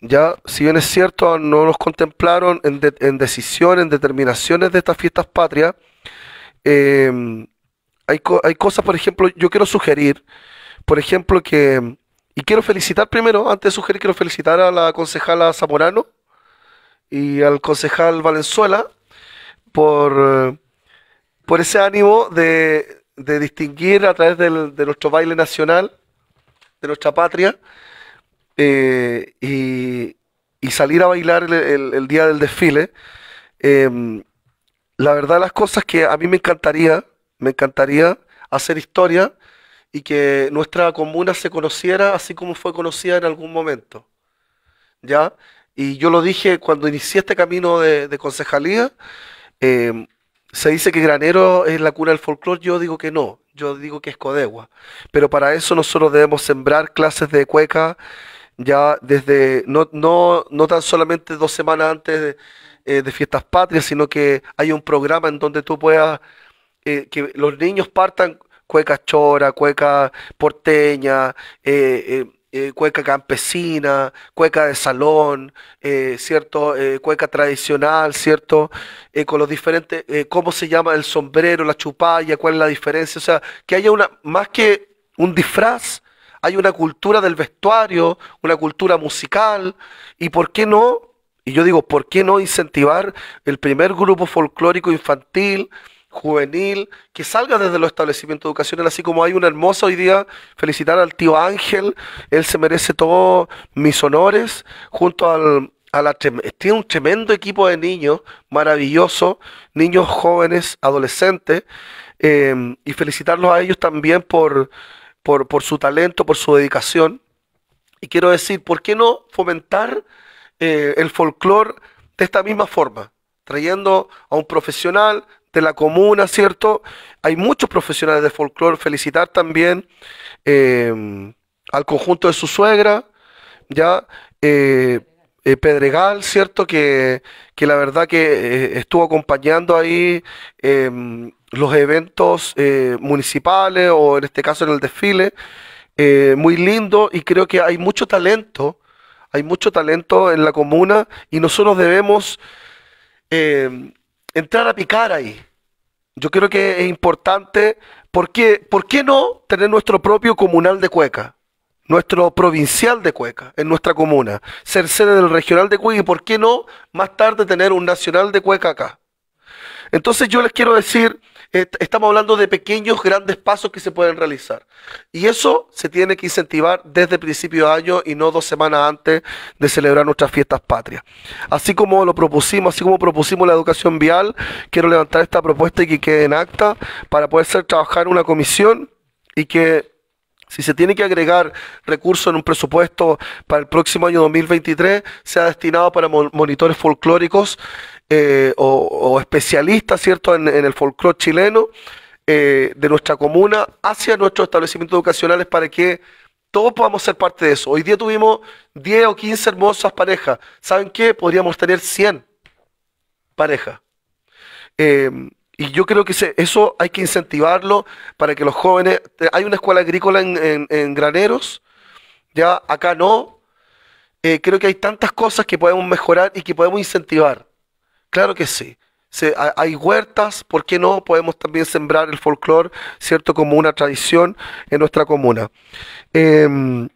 E: Ya, si bien es cierto, no nos contemplaron en, de- en decisiones, en determinaciones de estas fiestas patrias, eh, hay, hay cosas, por ejemplo, yo quiero sugerir, por ejemplo, que, y quiero felicitar primero, antes de sugerir, quiero felicitar a la concejala Zamorano y al concejal Valenzuela por, por ese ánimo de, de distinguir a través del- de nuestro baile nacional, de nuestra patria, eh, y, y salir a bailar el día del desfile. Em, la verdad, las cosas que a mí me encantaría, me encantaría hacer historia y que nuestra comuna se conociera así como fue conocida en algún momento. ¿Ya? Y yo lo dije cuando inicié este camino de, concejalía, em, se dice que Granero es la cuna del folclore, yo digo que no, yo digo que es Codegua. Pero para eso nosotros debemos sembrar clases de cueca ya desde, no, no, no tan solamente dos semanas antes de, eh, de fiestas patrias, sino que hay un programa en donde tú puedas, eh, que los niños partan cueca chora, cueca porteña, eh, cueca campesina, cueca de salón, ¿cierto? Cueca tradicional, ¿cierto? Con los diferentes, cómo se llama el sombrero, la chupalla, cuál es la diferencia, o sea, que haya una, más que un disfraz, hay una cultura del vestuario, una cultura musical, y por qué no, y yo digo, ¿por qué no incentivar el primer grupo folclórico infantil, juvenil, que salga desde los establecimientos educacionales, así como hay una hermosa hoy día, felicitar al tío Ángel, él se merece todos mis honores, junto al, a la, tiene un tremendo equipo de niños, maravilloso, niños jóvenes, adolescentes, eh, y felicitarlos a ellos también por, por, por su talento, por su dedicación. Y quiero decir, ¿por qué no fomentar eh, el folclore de esta misma forma? Trayendo a un profesional de la comuna, ¿cierto? Hay muchos profesionales de folclore. Felicitar también eh, al conjunto de su suegra, ya eh, eh, Pedregal, ¿cierto? Que, que la verdad que eh, estuvo acompañando ahí em, los eventos municipales o en este caso en el desfile. muy lindo y creo que hay mucho talento, hay mucho talento en la comuna y nosotros debemos eh, entrar a picar ahí. Yo creo que es importante, ¿por qué, por qué no tener nuestro propio comunal de Cueca? Nuestro provincial de Cueca, en nuestra comuna. Ser sede del regional de Cueca y ¿por qué no más tarde tener un nacional de Cueca acá? Entonces yo les quiero decir, estamos hablando de pequeños, grandes pasos que se pueden realizar. Y eso se tiene que incentivar desde principio de año y no dos semanas antes de celebrar nuestras fiestas patrias. Así como lo propusimos, así como propusimos la educación vial, quiero levantar esta propuesta y que quede en acta para poder hacer trabajar una comisión y que si se tiene que agregar recursos en un presupuesto para el próximo año 2023, sea destinado para mon- monitores folclóricos eh, o, especialistas, ¿cierto?, en, el folclore chileno eh, de nuestra comuna hacia nuestros establecimientos educacionales para que todos podamos ser parte de eso. Hoy día tuvimos 10 o 15 hermosas parejas. ¿Saben qué? Podríamos tener 100 parejas. Eh, y yo creo que eso hay que incentivarlo para que los jóvenes... eh, Hay una escuela agrícola en, Graneros, ya acá no. Creo que hay tantas cosas que podemos mejorar y que podemos incentivar. Claro que sí. Hay huertas, ¿por qué no? Podemos también sembrar el folclore, ¿cierto? Como una tradición en nuestra comuna. Em,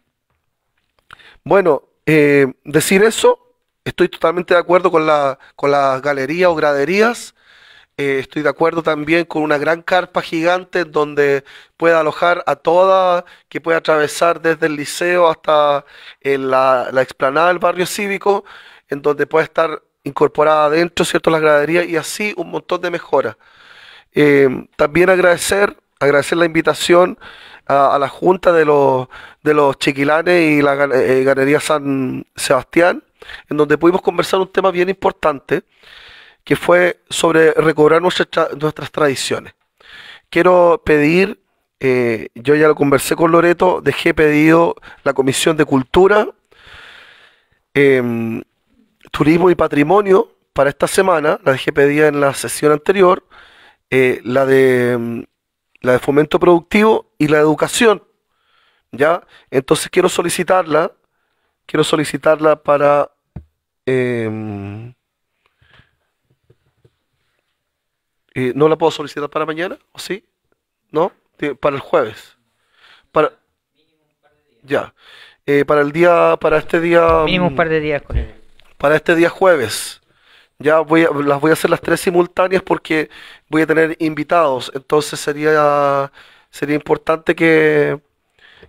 E: bueno, eh, decir eso, estoy totalmente de acuerdo con la, con las galerías o graderías. Eh, estoy de acuerdo también con una gran carpa gigante donde pueda alojar a toda, que pueda atravesar desde el liceo hasta eh, la explanada del barrio cívico, en donde pueda estar incorporada adentro, ¿cierto? Las graderías y así un montón de mejoras. Eh, también agradecer, agradecer la invitación a, la Junta de los, de los Chiquilanes y la eh, Ganadería San Sebastián, en donde pudimos conversar un tema bien importante, que fue sobre recobrar nuestras, tra- nuestras tradiciones. Quiero pedir, eh, yo ya lo conversé con Loreto, dejé pedido la Comisión de Cultura, em, Turismo y Patrimonio para esta semana, la dejé pedida en la sesión anterior, eh, la de em, la de fomento productivo y la de educación, ¿ya? Entonces quiero solicitarla, quiero solicitarla para em, eh, ¿no la puedo solicitar para mañana? ¿O sí? ¿No? Para el jueves. Para ya. Eh, para el día, para este día,
A: Mínimo un
E: mm,
A: par de días, colega.
E: Para este día jueves. Ya voy a- las voy a hacer las tres simultáneas porque voy a tener invitados. Entonces sería, sería importante que,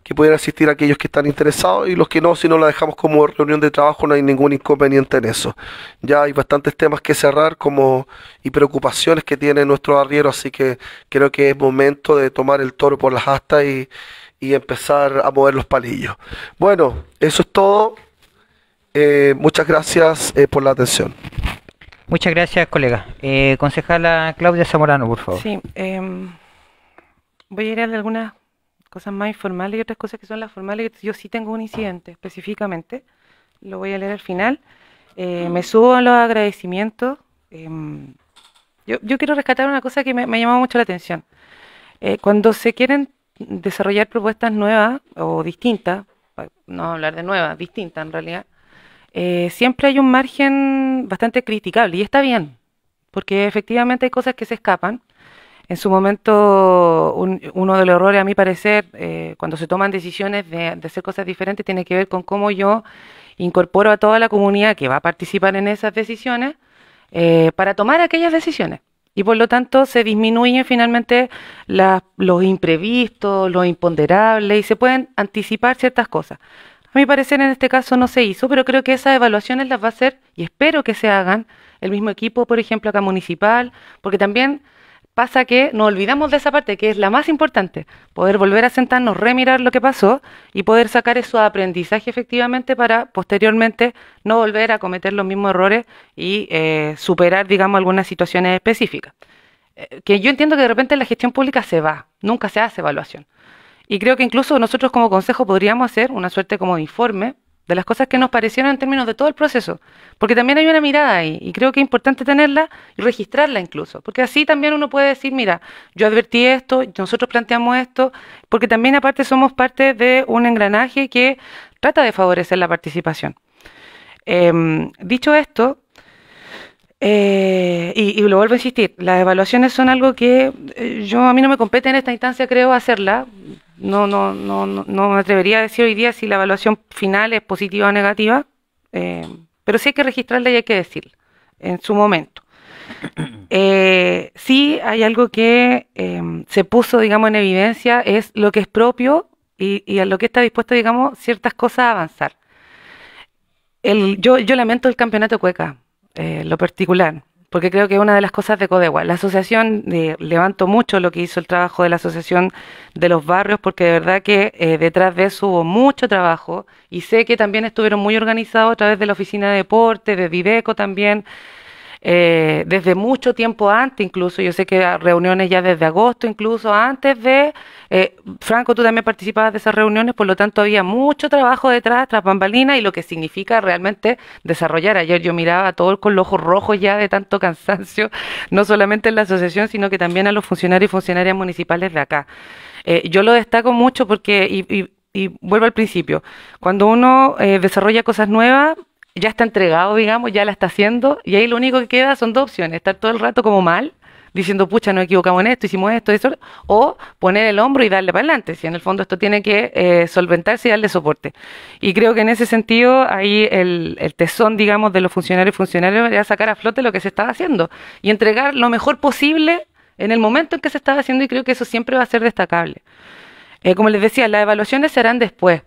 E: que pudieran asistir aquellos que están interesados y los que no, si no la dejamos como reunión de trabajo, no hay ningún inconveniente en eso. Ya hay bastantes temas que cerrar como y preocupaciones que tiene nuestro arriero, así que creo que es momento de tomar el toro por las astas y, y empezar a mover los palillos. Bueno, eso es todo. Eh, muchas gracias eh, por la atención.
A: Muchas gracias, colega. Eh, concejala Claudia Zamorano, por favor.
B: Sí, em, voy a ir a algunas cosas más informales y otras cosas que son las formales. Yo sí tengo un incidente específicamente, lo voy a leer al final. Eh, me subo a los agradecimientos. em, yo, yo quiero rescatar una cosa que me, me ha llamado mucho la atención. Eh, cuando se quieren desarrollar propuestas nuevas o distintas, no hablar de nuevas, distintas en realidad, eh, siempre hay un margen bastante criticable y está bien, porque efectivamente hay cosas que se escapan. En su momento, un- uno de los errores, a mi parecer, eh, cuando se toman decisiones de, hacer cosas diferentes, tiene que ver con cómo yo incorporo a toda la comunidad que va a participar en esas decisiones eh, para tomar aquellas decisiones. Y por lo tanto se disminuyen finalmente las- los imprevistos, los imponderables y se pueden anticipar ciertas cosas. A mi parecer en este caso no se hizo, pero creo que esas evaluaciones las va a hacer y espero que se hagan el mismo equipo, por ejemplo, acá municipal, porque también pasa que nos olvidamos de esa parte que es la más importante, poder volver a sentarnos, remirar lo que pasó y poder sacar esos aprendizajes efectivamente para posteriormente no volver a cometer los mismos errores y eh, superar, digamos, algunas situaciones específicas. Eh, que yo entiendo que de repente la gestión pública se va, nunca se hace evaluación. Y creo que incluso nosotros como consejo podríamos hacer una suerte como informe de las cosas que nos parecieron en términos de todo el proceso, porque también hay una mirada ahí y creo que es importante tenerla y registrarla incluso, porque así también uno puede decir, mira, yo advertí esto, nosotros planteamos esto, porque también aparte somos parte de un engranaje que trata de favorecer la participación. Em, dicho esto, eh, y, y lo vuelvo a insistir, las evaluaciones son algo que eh, yo a mí no me compete en esta instancia, creo, hacerla. No, no, no, no, no me atrevería a decir hoy día si la evaluación final es positiva o negativa, eh, pero sí hay que registrarla y hay que decirla en su momento. Eh, sí hay algo que em, se puso, digamos, en evidencia, es lo que es propio y, y a lo que está dispuesto, digamos, ciertas cosas a avanzar. El, yo, yo lamento el campeonato Cueca, eh, lo particular, porque creo que es una de las cosas de Codegua. La asociación, eh, levanto mucho lo que hizo el trabajo de la asociación de los barrios, porque de verdad que eh, detrás de eso hubo mucho trabajo y sé que también estuvieron muy organizados a través de la oficina de deporte, de Viveco también, eh, desde mucho tiempo antes incluso, yo sé que reuniones ya desde agosto incluso, antes de, eh, Franco, tú también participabas de esas reuniones, por lo tanto había mucho trabajo detrás, tras bambalinas, y lo que significa realmente desarrollar. Ayer yo miraba a todos con los ojos rojos ya de tanto cansancio, no solamente en la asociación, sino que también a los funcionarios y funcionarias municipales de acá. Eh, yo lo destaco mucho porque, y, y- y vuelvo al principio, cuando uno eh, desarrolla cosas nuevas, ya está entregado, digamos, ya la está haciendo, y ahí lo único que queda son dos opciones, estar todo el rato como mal, diciendo, pucha, nos equivocamos en esto, hicimos esto, eso, o poner el hombro y darle para adelante, si en el fondo esto tiene que eh, solventarse y darle soporte. Y creo que en ese sentido, ahí el, el tesón, digamos, de los funcionarios y funcionarios era sacar a flote lo que se estaba haciendo y entregar lo mejor posible en el momento en que se estaba haciendo, y creo que eso siempre va a ser destacable. Eh, como les decía, las evaluaciones serán después,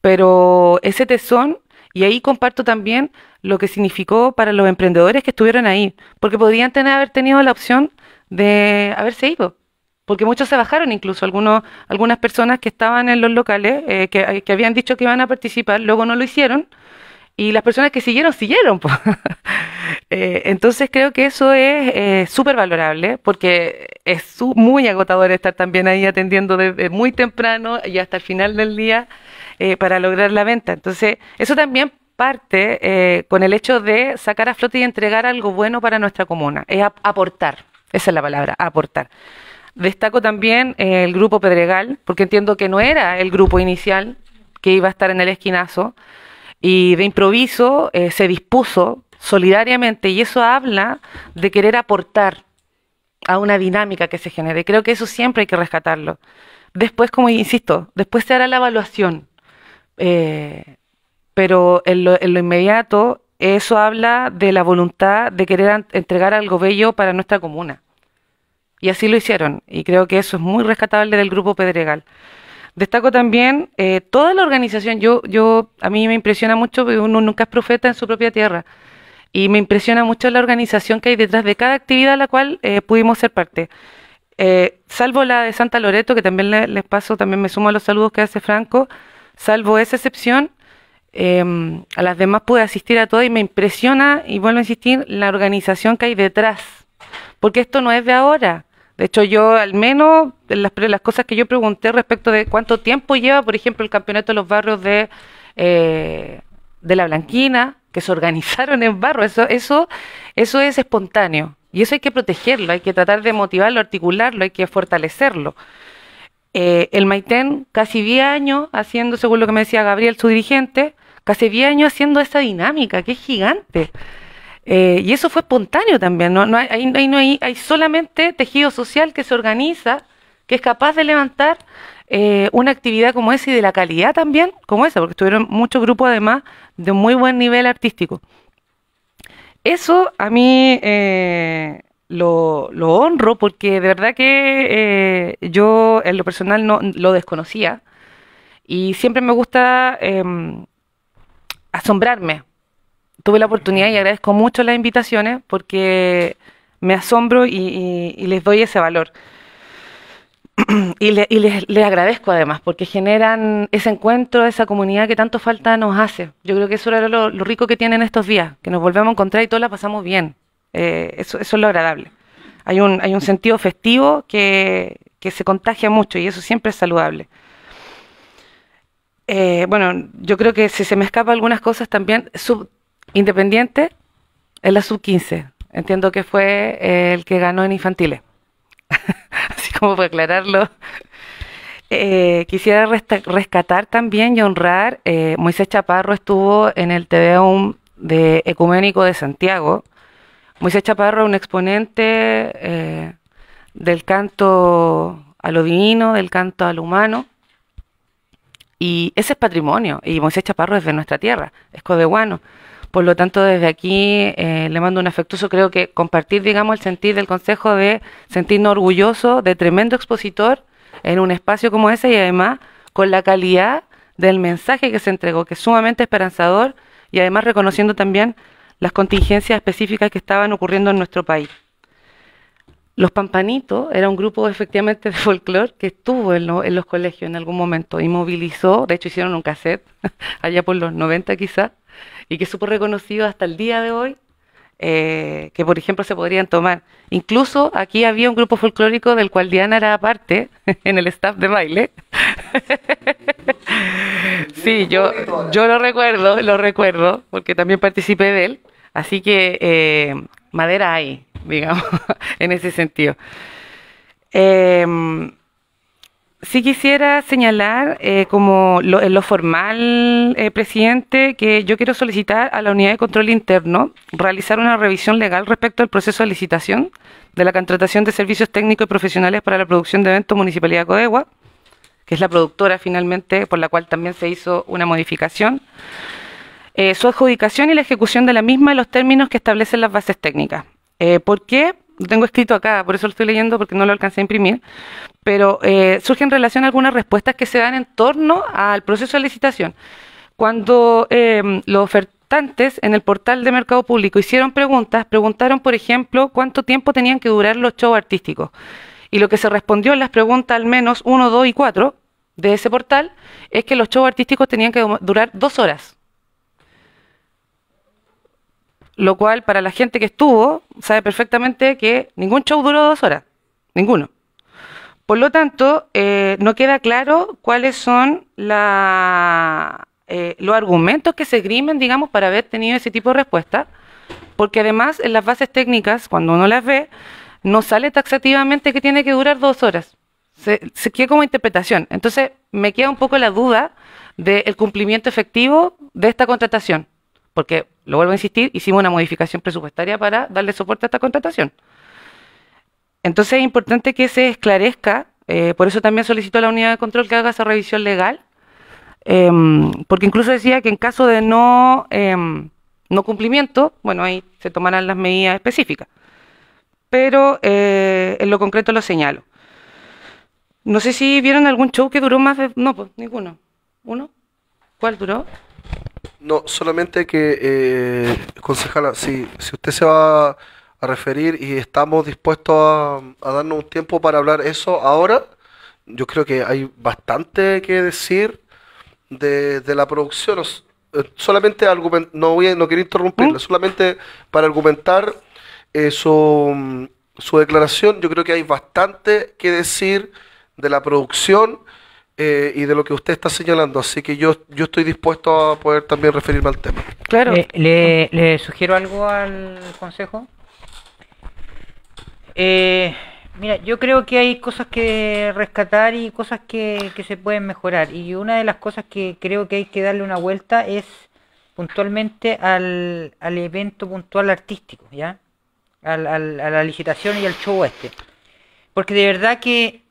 B: pero ese tesón Y ahí comparto también lo que significó para los emprendedores que estuvieron ahí, porque podrían tener, haber tenido la opción de haberse ido, porque muchos se bajaron, incluso algunos, algunas personas que estaban en los locales, eh, que, que habían dicho que iban a participar, luego no lo hicieron, y las personas que siguieron, siguieron. Eh, entonces creo que eso es eh, súper valorable porque es muy agotador estar también ahí atendiendo desde muy temprano y hasta el final del día eh, para lograr la venta. Entonces eso también parte eh, con el hecho de sacar a flote y entregar algo bueno para nuestra comuna. Es ap- aportar, esa es la palabra, aportar. Destaco también eh, el grupo Pedregal, porque entiendo que no era el grupo inicial que iba a estar en el esquinazo, y de improviso se dispuso solidariamente, y eso habla de querer aportar a una dinámica que se genere. Creo que eso siempre hay que rescatarlo. Después, como insisto, después se hará la evaluación, eh, pero en lo, en lo inmediato eso habla de la voluntad de querer entregar algo bello para nuestra comuna. Y así lo hicieron. Y creo que eso es muy rescatable del grupo Pedregal. Destaco también eh, toda la organización. Yo, yo, a mí me impresiona mucho, uno nunca es profeta en su propia tierra. Y me impresiona mucho la organización que hay detrás de cada actividad a la cual eh, pudimos ser parte. Eh, salvo la de Santa Loreto, que también le- les paso, también me sumo a los saludos que hace Franco, salvo esa excepción, eh, a las demás pude asistir a todas y me impresiona, y vuelvo a insistir, la organización que hay detrás. Porque esto no es de ahora. De hecho, yo al menos, las, las cosas que yo pregunté respecto de cuánto tiempo lleva, por ejemplo, el campeonato de los barrios de, eh, de la Blanquina, que se organizaron en barro, eso, eso, eso es espontáneo. Y eso hay que protegerlo, hay que tratar de motivarlo, articularlo, hay que fortalecerlo. Eh, el Maitén, casi 10 años haciendo, según lo que me decía Gabriel, su dirigente, casi 10 años haciendo esa dinámica, que es gigante. Eh, y eso fue espontáneo también, no, no hay, no hay, hay- solamente tejido social que se organiza, que es capaz de levantar eh, una actividad como esa y de la calidad también como esa, porque estuvieron muchos grupos además de muy buen nivel artístico. Eso a mí eh, lo, lo honro porque de verdad que eh, yo en lo personal no lo desconocía y siempre me gusta em, asombrarme. Tuve la oportunidad y agradezco mucho las invitaciones porque me asombro y, les doy ese valor. Y, le- y les, les agradezco además porque generan ese encuentro, esa comunidad que tanto falta nos hace. Yo creo que eso era lo, lo rico que tienen estos días, que nos volvemos a encontrar y todos la pasamos bien. Eh, eso, es lo agradable. Hay un, hay un sentido festivo que, que se contagia mucho y eso siempre es saludable. Eh, bueno, yo creo que si se me escapa algunas cosas también, sub, Independiente es la sub-15. Entiendo que fue el que ganó en infantiles. Así como para aclararlo. Eh, quisiera rescatar también y honrar, Moisés Chaparro estuvo en el TVUM de Ecuménico de Santiago. Moisés Chaparro, un exponente eh, del canto a lo divino, del canto a lo humano. Y ese es patrimonio. Y Moisés Chaparro es de nuestra tierra, es codehuano. Por lo tanto, desde aquí eh, le mando un afectuoso, creo que compartir, digamos, el sentir del Consejo de sentirnos orgullosos de tremendo expositor en un espacio como ese y además con la calidad del mensaje que se entregó, que es sumamente esperanzador y además reconociendo también las contingencias específicas que estaban ocurriendo en nuestro país. Los Pampanitos era un grupo efectivamente de folclore que estuvo en, lo- en los colegios en algún momento y movilizó, de hecho hicieron un cassette allá por los 90 quizás, y que súper reconocido hasta el día de hoy, eh, que por ejemplo se podrían tomar. Incluso aquí había un grupo folclórico del cual Diana era parte en el staff de baile. sí, yo, yo lo recuerdo, lo recuerdo, porque también participé de él. Así que eh, madera hay, digamos, en ese sentido. Em, Sí quisiera señalar eh, como lo, en lo formal, eh, presidente, que yo quiero solicitar a la Unidad de Control Interno realizar una revisión legal respecto al proceso de licitación de la contratación de servicios técnicos y profesionales para la producción de eventos Municipalidad de Codegua, que es la productora finalmente por la cual también se hizo una modificación. Eh, su adjudicación y la ejecución de la misma en los términos que establecen las bases técnicas. Eh, ¿Por qué? Lo tengo escrito acá, por eso lo estoy leyendo porque no lo alcancé a imprimir. Pero eh, surge en relación a algunas respuestas que se dan en torno al proceso de licitación. Cuando eh, los ofertantes en el portal de Mercado Público hicieron preguntas, preguntaron, por ejemplo, cuánto tiempo tenían que durar los shows artísticos. Y lo que se respondió en las preguntas al menos 1, 2 y 4 de ese portal es que los shows artísticos tenían que du- durar dos horas. Lo cual, para la gente que estuvo, sabe perfectamente que ningún show duró dos horas. Ninguno. Por lo tanto, eh, no queda claro cuáles son la, eh, los argumentos que se esgrimen, digamos, para haber tenido ese tipo de respuesta, porque además en las bases técnicas, cuando uno las ve, no sale taxativamente que tiene que durar dos horas. Se queda como interpretación. Entonces, me queda un poco la duda del cumplimiento efectivo de esta contratación, porque, lo vuelvo a insistir, hicimos una modificación presupuestaria para darle soporte a esta contratación. Entonces es importante que se esclarezca, eh, por eso también solicito a la unidad de control que haga esa revisión legal, em, porque incluso decía que en caso de no, em, no cumplimiento, bueno, ahí se tomarán las medidas específicas. Pero eh, en lo concreto lo señalo. No sé si vieron algún show que duró más de... No, pues ninguno. ¿Uno? ¿Cuál duró?
E: No, solamente que, eh, concejala, si, si usted se va a referir y estamos dispuestos a, a darnos un tiempo para hablar eso ahora, yo creo que hay bastante que decir de, de la producción. Eh, solamente no voy a- no quiero interrumpirle, solamente para argumentar eh, su, mm, su declaración, yo creo que hay bastante que decir de la producción eh, y de lo que usted está señalando, así que yo, yo estoy dispuesto a poder también referirme al tema.
B: Claro.
A: Eh, le, le sugiero algo al consejo. Eh, mira, yo creo que hay cosas que rescatar y cosas que, que se pueden mejorar. Y una de las cosas que creo que hay que darle una vuelta es puntualmente al, al evento puntual artístico, ¿ya? Al- al- a la licitación y al show este. Porque de verdad que,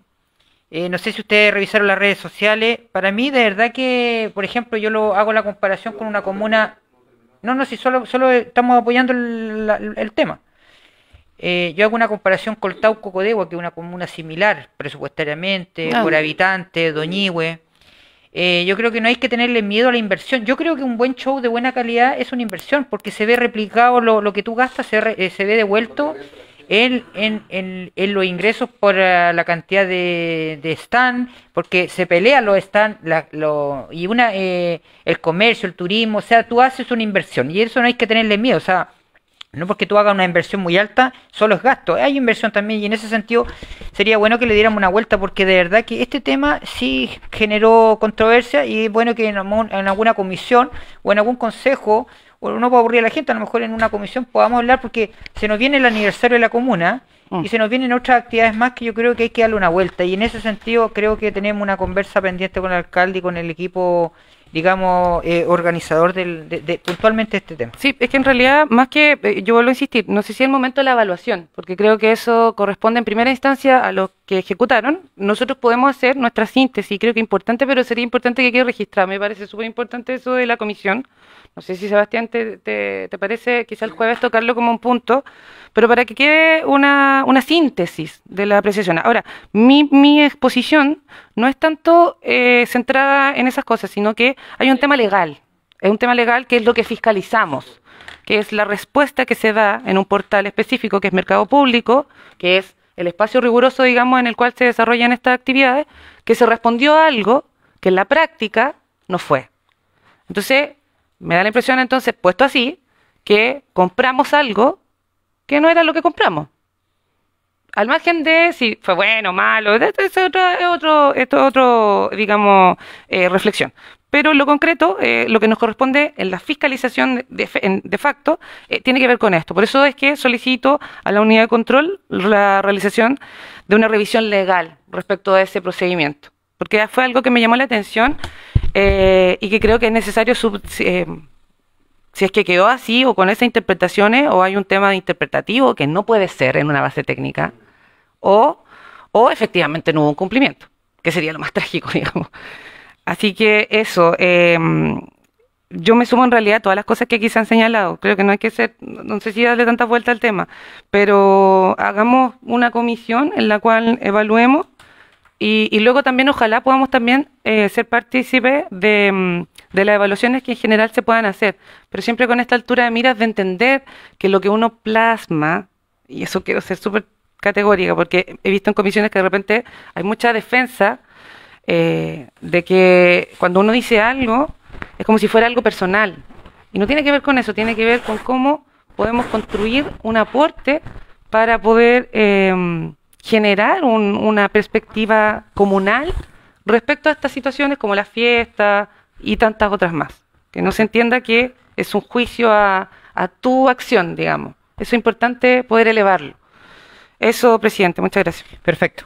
A: eh, no sé si ustedes revisaron las redes sociales, para mí de verdad que, por ejemplo, yo lo hago la comparación con una comuna no, no, si solo, solo estamos apoyando el, la- el tema. Eh, yo hago una comparación con Tauco Codegua, que es una comuna similar presupuestariamente,
B: Ah.
A: por habitante, Doñihue. Eh, yo creo que no hay que tenerle miedo a la inversión. Yo creo que un buen show de buena calidad es una inversión, porque se ve replicado lo, lo que tú gastas, se, re- eh, se ve devuelto en, en, en, los ingresos por ah, la cantidad de, de stand, porque se pelean los stand, la- lo- y una eh, el comercio, el turismo, o sea, tú haces una inversión y eso no hay que tenerle miedo, o sea, no porque tú hagas una inversión muy alta, solo es gasto. Hay inversión también y en ese sentido sería bueno que le diéramos una vuelta porque de verdad que este tema sí generó controversia y es bueno que en, en alguna comisión o en algún consejo, o no para aburrir a la gente, a lo mejor en una comisión podamos hablar porque se nos viene el aniversario de la comuna y se nos vienen otras actividades más que yo creo que hay que darle una vuelta y en ese sentido creo que tenemos una conversa pendiente con el alcalde y con el equipo digamos eh, organizador del, de, de- puntualmente este tema.
B: Sí, es que en realidad, más que, eh, yo vuelvo a insistir, no sé si es el momento de la evaluación, porque creo que eso corresponde en primera instancia a los que ejecutaron. Nosotros podemos hacer nuestra síntesis, creo que importante, pero sería importante que quede registrado. Me parece súper importante eso de la comisión. No sé si Sebastián te, te, te parece quizá el jueves tocarlo como un punto, pero para que quede una, una síntesis de la apreciación. Ahora, mi, mi exposición no es tanto eh, centrada en esas cosas, sino que hay un tema legal. Es un tema legal que es lo que fiscalizamos, que es la respuesta que se da en un portal específico que es Mercado Público, que es el espacio riguroso, digamos, en el cual se desarrollan estas actividades, que se respondió a algo que en la práctica no fue. Entonces, me da la impresión entonces, puesto así, que compramos algo que no era lo que compramos. Al margen de si fue bueno malo, es otra, otro, esto es otro, digamos, eh, reflexión. Pero lo concreto, eh, lo que nos corresponde en la fiscalización de, de facto eh, tiene que ver con esto. Por eso es que solicito a la unidad de control la realización de una revisión legal respecto a ese procedimiento. Porque fue algo que me llamó la atención eh, y que creo que es necesario sub- eh, si es que quedó así o con esas interpretaciones o hay un tema interpretativo que no puede ser en una base técnica o, o efectivamente no hubo un cumplimiento, que sería lo más trágico, digamos. Así que eso, eh, yo me sumo en realidad a todas las cosas que aquí se han señalado. Creo que no hay que ser, no sé si darle tanta vuelta al tema, pero hagamos una comisión en la cual evaluemos y, y luego también ojalá podamos también eh, ser partícipes de, mm, de las evaluaciones que en general se puedan hacer, pero siempre con esta altura de miras de entender que lo que uno plasma, y eso quiero ser súper categórica, porque he visto en comisiones que de repente hay mucha defensa eh, de que cuando uno dice algo es como si fuera algo personal, y no tiene que ver con eso, tiene que ver con cómo podemos construir un aporte para poder eh, generar un- una perspectiva comunal respecto a estas situaciones como la fiesta y tantas otras más. Que no se entienda que es un juicio a, a tu acción, digamos. Eso es importante poder elevarlo. Eso, presidente, muchas gracias.
A: Perfecto.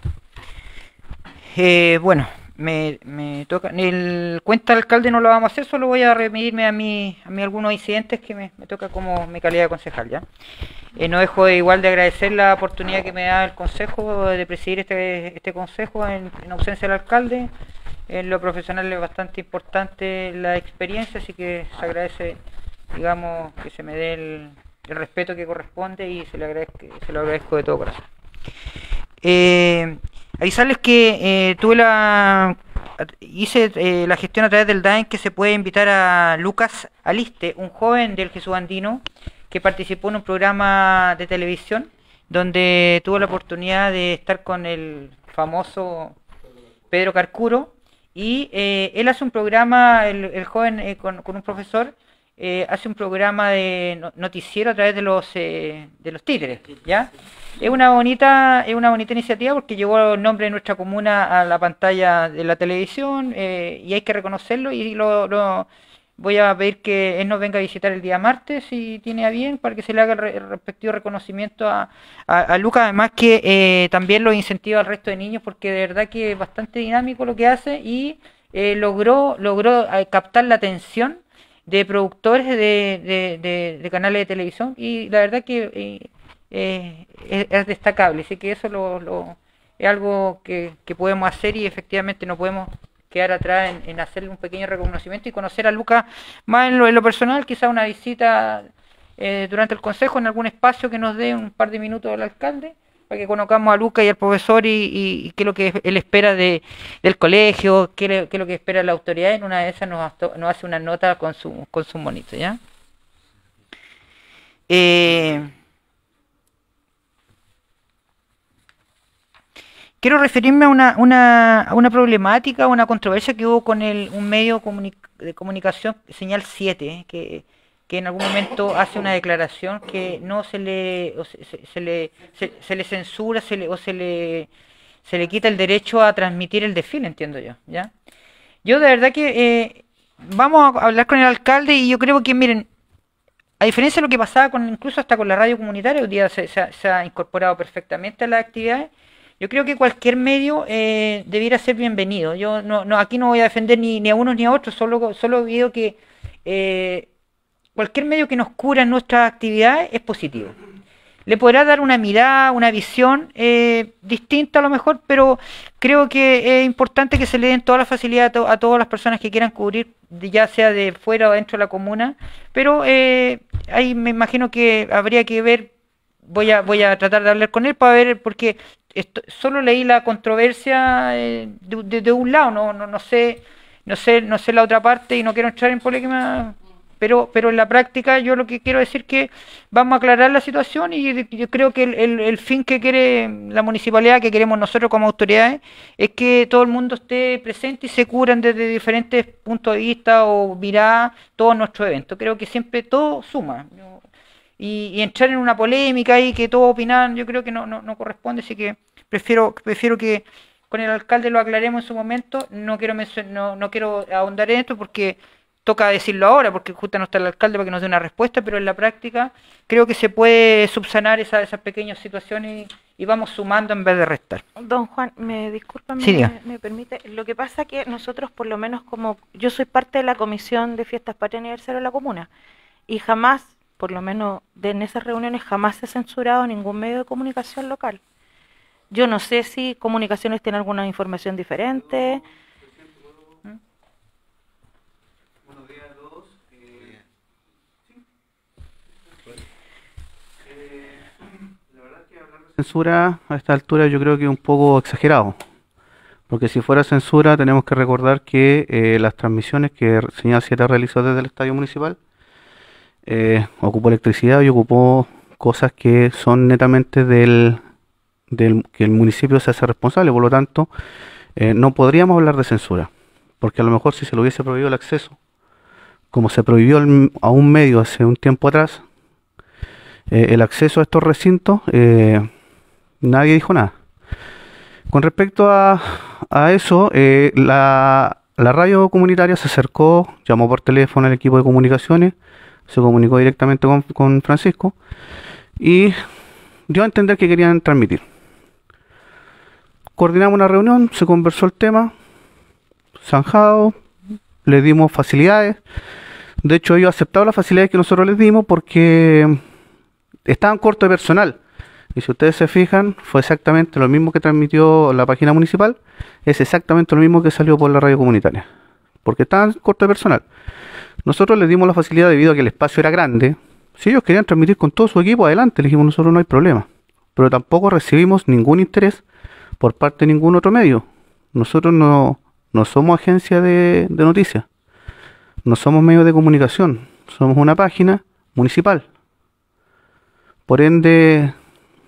A: Eh, bueno, me, me toca. El cuenta alcalde no lo vamos a hacer, solo voy a remitirme a mí, a mí algunos incidentes que me, me toca como mi calidad de concejal, ¿ya? Eh, no dejo de, igual de agradecer la oportunidad que me da el consejo de presidir este, este consejo en, en ausencia del alcalde. En lo profesional es bastante importante la experiencia, así que se agradece, digamos, que se me dé el, el respeto que corresponde y se, le agradezco, se lo agradezco de todo corazón. Eh, avisarles que eh, tuve la hice eh, la gestión a través del DAEN que se puede invitar a Lucas Aliste, un joven del Jesús Andino que participó en un programa de televisión donde tuvo la oportunidad de estar con el famoso Pedro Carcuro y eh, él hace un programa, el, el joven eh, con, un profesor eh, hace un programa de no- noticiero a través de los eh, de los títeres, ¿ya? Es una bonita es una bonita iniciativa porque llevó el nombre de nuestra comuna a la pantalla de la televisión eh, y hay que reconocerlo y lo, lo- voy a pedir que él nos venga a visitar el día martes si tiene a bien para que se le haga el, re- el respectivo reconocimiento a, a, Lucas, además que eh, también lo incentiva al resto de niños porque de verdad que es bastante dinámico lo que hace y eh, logró logró eh, captar la atención de productores de, de- canales de televisión y la verdad que eh, es, es destacable, así que eso lo, lo- es algo que, podemos hacer y efectivamente no podemos quedar atrás en, hacerle un pequeño reconocimiento y conocer a Lucas más en lo, en lo personal, quizá una visita eh, durante el consejo en algún espacio que nos dé un par de minutos al alcalde para que conozcamos a Lucas y al profesor y, qué es lo que él espera de, del colegio, qué, le- es lo que espera la autoridad. En una de esas nos, nos hace una nota con su, con su monito, ¿ya? Eh, quiero referirme a una, una, a una problemática, una controversia que hubo con el, un medio de comunicación, Señal 7, eh, que, que en algún momento hace una declaración que no se le, o se, le, se, le censura se le, o se le, se le quita el derecho a transmitir el desfile, entiendo yo, ¿ya? Yo de verdad que eh, vamos a hablar con el alcalde y yo creo que, miren, a diferencia de lo que pasaba con incluso hasta con la radio comunitaria, hoy día se, se se ha incorporado perfectamente a las actividades. Yo creo que cualquier medio eh, debiera ser bienvenido. Yo no, no, aquí no voy a defender ni, a unos ni a otros, solo, solo digo que eh, cualquier medio que nos cura nuestras actividades es positivo. Le podrá dar una mirada, una visión eh, distinta a lo mejor, pero creo que es importante que se le den toda la facilidad a, a todas las personas que quieran cubrir, ya sea de fuera o dentro de la comuna. Pero eh, ahí me imagino que habría que ver, voy a, voy a tratar de hablar con él para ver, porque esto- solo leí la controversia eh, de, un lado, no, no, no sé, no sé, no sé la otra parte y no quiero entrar en polémica pero, pero en la práctica yo lo que quiero decir que vamos a aclarar la situación y yo- creo que el, el- fin que quiere la municipalidad, que queremos nosotros como autoridades, es que todo el mundo esté presente y se curan desde diferentes puntos de vista o miradas todos nuestros eventos. Creo que siempre todo suma. Y, y entrar en una polémica y que todos opinan, yo creo que no, no, no corresponde, así que prefiero, prefiero que con el alcalde lo aclaremos en su momento. No quiero no, no quiero ahondar en esto porque toca decirlo ahora, porque justo no está el alcalde para que nos dé una respuesta, pero en la práctica creo que se puede subsanar esa- esas pequeñas situaciones y, y vamos sumando en vez de restar.
H: Don Juan, me disculpa, me,
A: Sí, diga.
H: me permite. Lo que pasa que nosotros, por lo menos como yo soy parte de la comisión de fiestas patria aniversario de la comuna y jamás, por lo menos de en esas reuniones, jamás se censurado ningún medio de comunicación local. Yo no sé si comunicaciones tiene alguna información diferente.
I: censura a esta altura yo creo que es un poco exagerado, Porque si fuera censura, tenemos que recordar que eh, las transmisiones que Señal 7 realizó desde el estadio municipal eh, ocupó electricidad y ocupó cosas que son netamente del, del que el municipio se hace responsable. Por lo tanto, eh, no podríamos hablar de censura. Porque a lo mejor si se le hubiese prohibido el acceso, como se prohibió a un medio hace un tiempo atrás, eh, el acceso a estos recintos, nadie dijo nada. Con respecto a, a eso, la, la radio comunitaria se acercó, llamó por teléfono al equipo de comunicaciones, se comunicó directamente con, Francisco y dio a entender que querían transmitir. Coordinamos una reunión, se conversó el tema, zanjado, le dimos facilidades. De hecho, ellos aceptaron las facilidades que nosotros les dimos porque estaban cortos de personal. Y si ustedes se fijan, fue exactamente lo mismo que transmitió la página municipal, es exactamente lo mismo que salió por la radio comunitaria. Porque estaban cortos de personal. Nosotros les dimos la facilidad debido a que el espacio era grande. Si ellos querían transmitir con todo su equipo, adelante, les dijimos nosotros no hay problema. Pero tampoco recibimos ningún interés por parte de ningún otro medio. Nosotros no, no somos agencia de, de noticias. No somos medio de comunicación. Somos una página municipal. Por ende,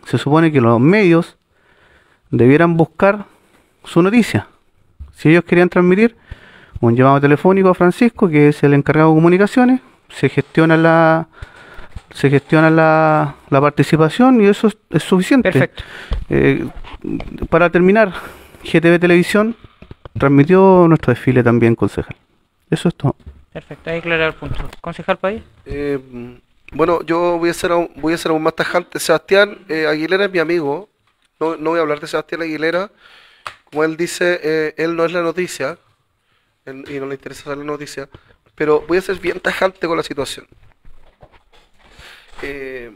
I: se supone que los medios debieran buscar su noticia. Si ellos querían transmitir un llamado telefónico a Francisco, que es el encargado de comunicaciones, se gestiona la se gestiona la, la participación y eso es, es suficiente.
A: Perfecto.
I: Eh, para terminar, GTV Televisión transmitió nuestro desfile también, concejal. Eso es todo.
A: Perfecto, ahí aclarar el punto. Concejal País.
E: Eh, bueno, yo voy a ser aún, voy a ser aún más tajante. Sebastián eh, Aguilera es mi amigo. No, no voy a hablar de Sebastián Aguilera. Como él dice, eh, él no es la noticia. Y no le interesa la noticia. Pero voy a ser bien tajante con la situación. Eh,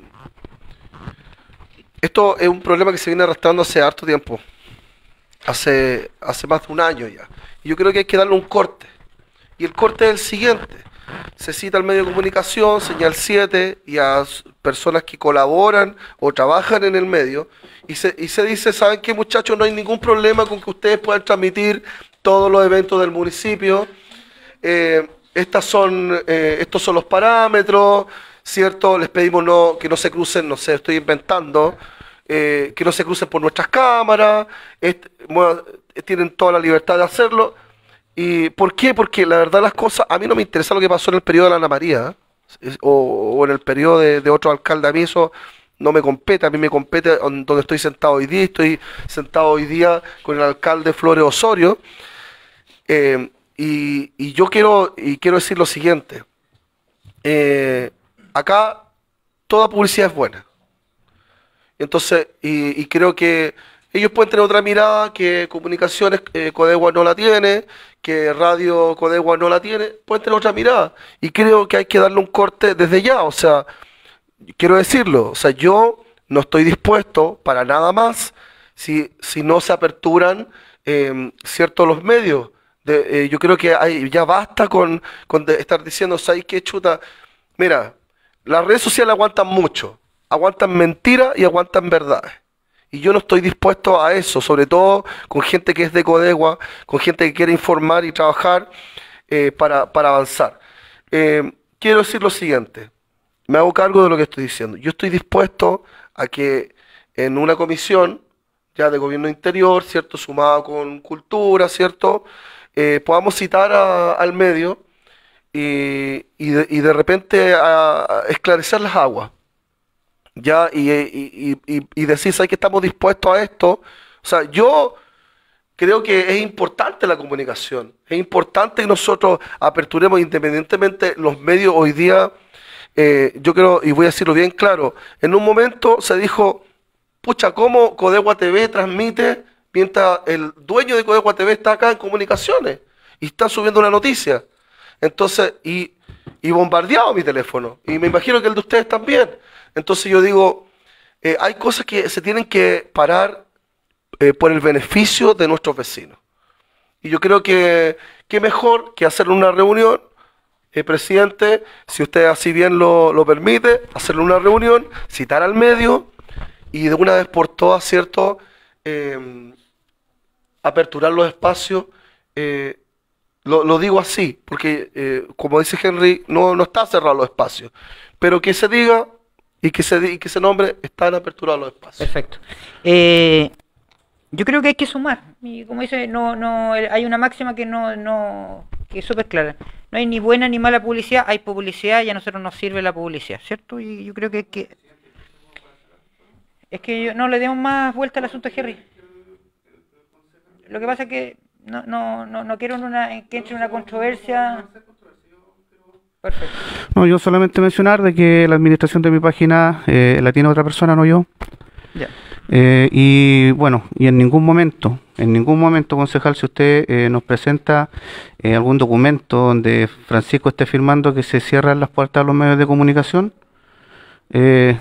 E: esto es un problema que se viene arrastrando hace harto tiempo. Hace, hace más de un año ya. Y yo creo que hay que darle un corte. Y el corte es el siguiente. Se cita al medio de comunicación, Señal 7, y a personas que colaboran o trabajan en el medio, y se, y se dice, ¿saben qué muchachos? No hay ningún problema con que ustedes puedan transmitir todos los eventos del municipio. Eh, estas son, eh, estos son los parámetros, ¿cierto? Les pedimos no, que no se crucen, no sé, estoy inventando, eh, que no se crucen por nuestras cámaras, tienen toda la libertad de hacerlo. ¿Y por qué? Porque la verdad las cosas, a mí no me interesa lo que pasó en el periodo de la Ana María, ¿eh? o, en el periodo de, de otro alcalde, a mí eso no me compete, a mí me compete on- donde estoy sentado hoy día, estoy sentado hoy día con el alcalde Flores Osorio, eh, y, yo quiero, y quiero decir lo siguiente, eh, acá toda publicidad es buena. Entonces, y, y creo que ellos pueden tener otra mirada que Comunicaciones eh, Codegua no la tiene, que Radio Codegua no la tiene, pueden tener otra mirada. Y creo que hay que darle un corte desde ya. O sea, quiero decirlo, o sea, yo no estoy dispuesto para nada más si, si no se aperturan eh, ciertos los medios. Eh, yo creo que ya basta con, estar diciendo, ¿sabes qué chuta? Mira, las redes sociales aguantan mucho, aguantan mentiras y aguantan verdades. Y yo no estoy dispuesto a eso, sobre todo con gente que es de Codegua, con gente que quiere informar y trabajar eh, para, para avanzar. Eh, quiero decir lo siguiente, me hago cargo de lo que estoy diciendo. Yo estoy dispuesto a que en una comisión ya de gobierno interior, ¿cierto? Sumada con cultura, ¿cierto? Eh, podamos citar a- al medio y, de, repente a- esclarecer las aguas ya y decir, ¿sabes que estamos dispuestos a esto? O sea, yo creo que es importante la comunicación, es importante que nosotros aperturemos independientemente los medios hoy día, eh, yo creo, y voy a decirlo bien claro, en un momento se dijo, pucha, ¿cómo Codegua TV transmite mientras el dueño de Codegua TV está acá en comunicaciones y está subiendo una noticia? Entonces, y, y bombardeado mi teléfono. Y me imagino que el de ustedes también. Entonces yo digo, eh, hay cosas que se tienen que parar eh, por el beneficio de nuestros vecinos. Y yo creo que qué mejor que hacer una reunión, eh, presidente, si usted así bien lo, lo permite, hacerle una reunión, citar al medio y de una vez por todas, ¿cierto? Eh, aperturar los espacios, eh, lo, lo digo así, porque eh, como dice Henry, no, no está cerrado los espacios, pero que se diga y que se, y que se nombre, están aperturados los espacios.
A: Perfecto. Eh, yo creo que hay que sumar. Y como dice, no, no, hay una máxima que no, no, que es súper clara. No hay ni buena ni mala publicidad, hay publicidad y a nosotros nos sirve la publicidad, ¿cierto? Y yo creo que que... Es que yo- no le demos más vuelta al asunto a Jerry. Lo que pasa es que no, no, no, no quiero en una, en que entre en una controversia. Perfecto.
I: No, yo solamente mencionar de que la administración de mi página eh, la tiene otra persona, no yo.
A: Ya.
I: Eh, y bueno, y en ningún momento, en ningún momento, concejal, si usted eh, nos presenta eh, algún documento donde Francisco esté firmando que se cierran las puertas a los medios de comunicación, eh,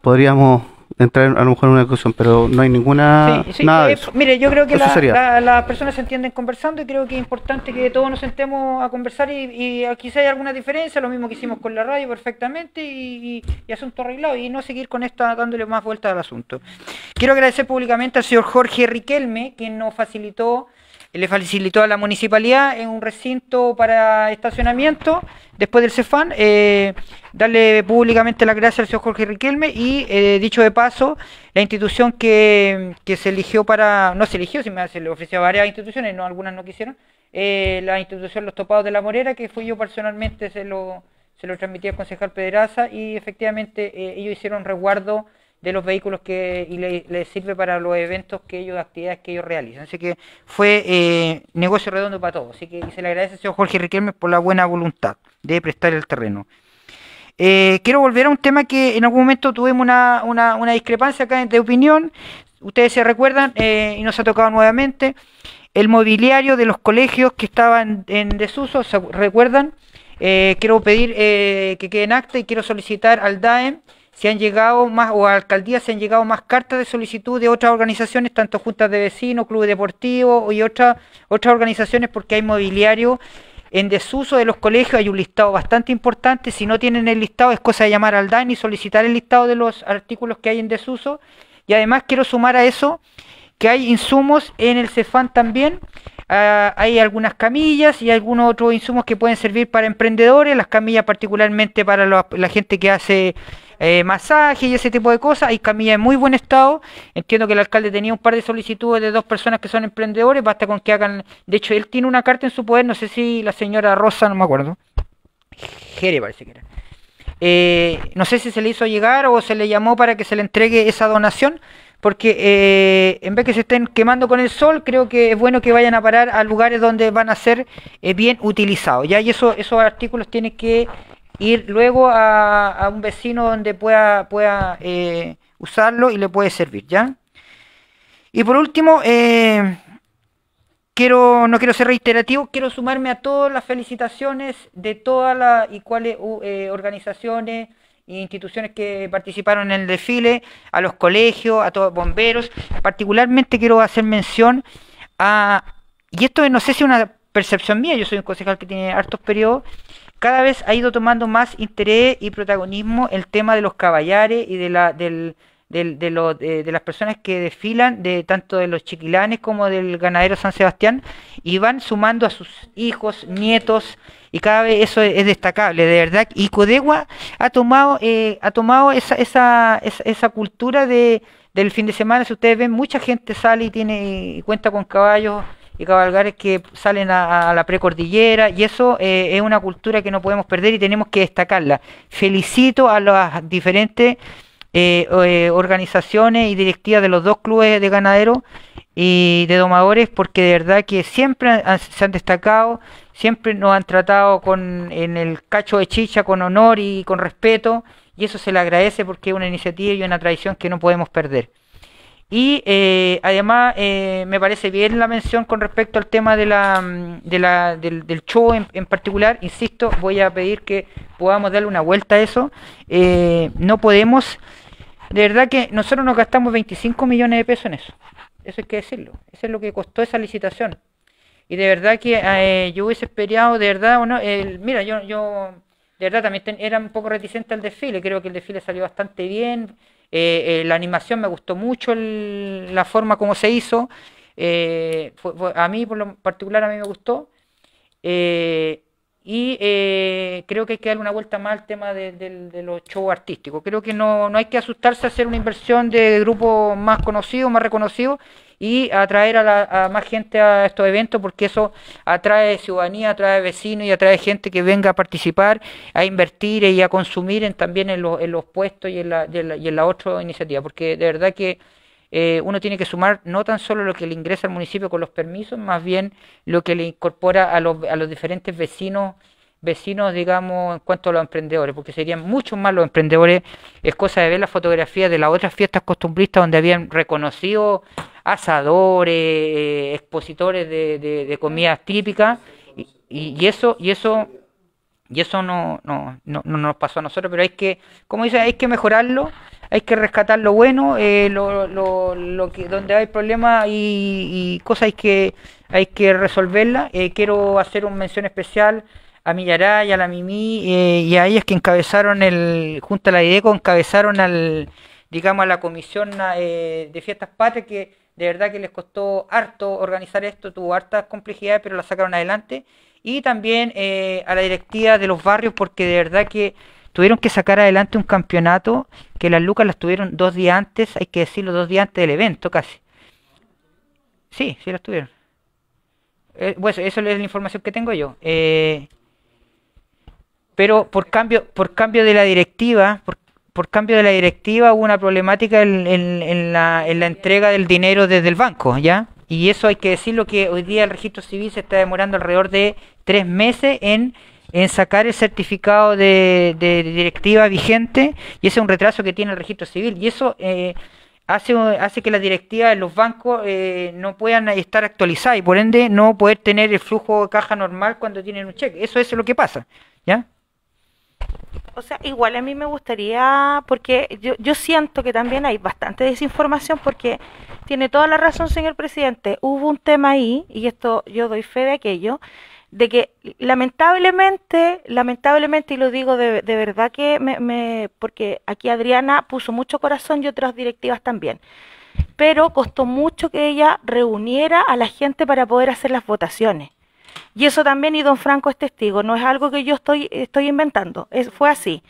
I: podríamos entrar a lo mejor en una discusión, pero no hay ninguna
A: Sí, sí,
I: nada de
A: eh,
I: eso.
A: Mire, yo creo que
I: Eso
A: la- la- las personas se entienden conversando y creo que es importante que todos nos sentemos a conversar y, y aquí si hay alguna diferencia, lo mismo que hicimos con la radio perfectamente y, y- y asunto arreglado y no seguir con esta dándole más vueltas al asunto. Quiero agradecer públicamente al señor Jorge Riquelme, quien nos facilitó, le facilitó a la municipalidad en un recinto para estacionamiento después del CEFAN. eh, darle públicamente las gracias al señor Jorge Riquelme y eh, dicho de paso, la institución que, que se eligió para, no se eligió, me- se le ofreció a varias instituciones, no algunas no quisieron, eh, la institución Los Topados de la Morera, que fui yo personalmente, se lo, se lo transmití al concejal Pedraza y efectivamente ellos hicieron resguardo de los vehículos que y le- les sirve para los eventos que ellos, actividades que ellos realizan. Así que fue eh, negocio redondo para todos. Así que se le agradece al señor Jorge Riquelme por la buena voluntad de prestar el terreno. Eh, quiero volver a un tema que en algún momento tuvimos una, una, una discrepancia acá de opinión. Ustedes se recuerdan eh, y nos ha tocado nuevamente el mobiliario de los colegios que estaban en desuso. ¿Se recuerdan? Quiero pedir que quede en acta y quiero solicitar al DAEM si han llegado más, o a alcaldías si han llegado más cartas de solicitud de otras organizaciones, tanto juntas de vecinos, clubes deportivos y otras otras organizaciones, porque hay mobiliario en desuso de los colegios. Hay un listado bastante importante. Si no tienen el listado, es cosa de llamar al DAEM y solicitar el listado de los artículos que hay en desuso. Y además quiero sumar a eso que hay insumos en el CEFAN también. Ah, hay algunas camillas y algunos otros insumos que pueden servir para emprendedores, las camillas particularmente para la gente que hace eh, masaje y ese tipo de cosas. Hay camillas en muy buen estado. Entiendo que el alcalde tenía un par de solicitudes de dos personas que son emprendedores. Basta con que hagan. De hecho, él tiene una carta en su poder. No sé si la señora Rosa, no me acuerdo. Jere parece que era. Eh, no sé si se le hizo llegar o se le llamó para que se le entregue esa donación, porque eh, en vez que se estén quemando con el sol, creo que es bueno que vayan a parar a lugares donde van a ser eh, bien utilizados. Ya y eso, esos artículos tienen que ir luego a, a un vecino donde pueda, pueda eh, usarlo y le puede servir, ¿ya? Y por último, eh, quiero no quiero ser reiterativo, quiero sumarme a todas las felicitaciones de todas las y cuáles eh, organizaciones e instituciones que participaron en el desfile, a los colegios, a todos los bomberos. Particularmente quiero hacer mención a, y esto no sé si es una percepción mía, yo soy un concejal que tiene hartos periodos, cada vez ha ido tomando más interés y protagonismo el tema de los caballares y de la del, de- de las personas que desfilan, de tanto de los chiquilanes como del ganadero San Sebastián, y van sumando a sus hijos, nietos, y cada vez eso es, es destacable, de verdad. Y Codegua ha tomado, eh, ha tomado esa, esa, esa, esa cultura de, del fin de semana. Si ustedes ven, mucha gente sale y tiene y cuenta con caballos y cabalgares que salen a, la precordillera y eso eh, es una cultura que no podemos perder y tenemos que destacarla. Felicito a las diferentes eh, eh, organizaciones y directivas de los dos clubes de ganaderos y de domadores porque de verdad que siempre han- se han destacado, siempre nos han tratado con en el cacho de chicha con honor y con respeto y eso se le agradece porque es una iniciativa y una tradición que no podemos perder. Y eh, además eh, me parece bien la mención con respecto al tema de la, mm, de la, del, del show en, particular. Insisto, voy a pedir que podamos darle una vuelta a eso. Eh, no podemos, de verdad que nosotros nos gastamos 25 millones de pesos en eso. Eso hay que decirlo. Eso es lo que costó esa licitación. Y de verdad que eh, yo hubiese esperado, de verdad, o no, el- mira, yo, yo de verdad también era un poco reticente al desfile. Creo que el desfile salió bastante bien. Eh, eh, la animación me gustó mucho, la forma como se hizo. Eh, a mí, por lo particular, a mí me gustó. Y creo que hay que darle una vuelta más al tema de los shows artísticos. Creo que no, no hay que asustarse a hacer una inversión de grupos más conocidos, más reconocidos y atraer a, la- a más gente a estos eventos porque eso atrae ciudadanía, atrae vecinos y atrae gente que venga a participar, a invertir y a consumir en, también en, los- en los puestos y en la, y en la, y en la otra iniciativa. Porque de verdad que eh, uno tiene que sumar no tan solo lo que le ingresa al municipio con los permisos, más bien lo que le incorpora a los, a los diferentes vecinos, vecinos, digamos, en cuanto a los emprendedores, porque serían muchos más los emprendedores. Es cosa de ver las fotografías de las otras fiestas costumbristas donde habían reconocido asadores, eh, expositores de, de, de comidas típicas, y, y- y eso, y eso y eso no, no, no, no nos pasó a nosotros, pero hay que, como dice, hay que mejorarlo, hay que rescatar lo bueno, eh, lo, lo, lo que, donde hay problemas y, y cosas hay que, hay que resolverlas. Eh, quiero hacer una mención especial a Millaray, a la Mimi eh, y a ellas que encabezaron el, junto a la IDECO, encabezaron al, digamos, a la comisión eh, de fiestas patrias, que de verdad que les costó harto organizar esto, tuvo hartas complejidades, pero la sacaron adelante. Y también eh, a la directiva de los barrios, porque de verdad que tuvieron que sacar adelante un campeonato que las lucas las tuvieron dos días antes, hay que decirlo, dos días antes del evento casi. Sí, sí las tuvieron. Eh, bueno, eso es la información que tengo yo. Eh, pero por cambio, por cambio de la directiva, por cambio de la directiva hubo una problemática en, la, en la entrega del dinero desde el banco, ¿ya? Y eso hay que decirlo que hoy día el registro civil se está demorando alrededor de tres meses en, en sacar el certificado de, de directiva vigente y ese es un retraso que tiene el registro civil y eso eh, hace, hace que las directivas de los bancos eh, no puedan estar actualizadas y por ende no poder tener el flujo de caja normal cuando tienen un cheque. Eso es lo que pasa, ¿ya?
H: O sea, igual a mí me gustaría, porque yo, yo siento que también hay bastante desinformación, porque tiene toda la razón, señor presidente. Hubo un tema ahí, y esto yo doy fe de aquello, de que lamentablemente, lamentablemente, y lo digo de, de verdad que me, me, porque aquí Adriana puso mucho corazón y otras directivas también, pero costó mucho que ella reuniera a la gente para poder hacer las votaciones. Y eso también, y don Franco es testigo, no es algo que yo estoy, estoy inventando, fue así.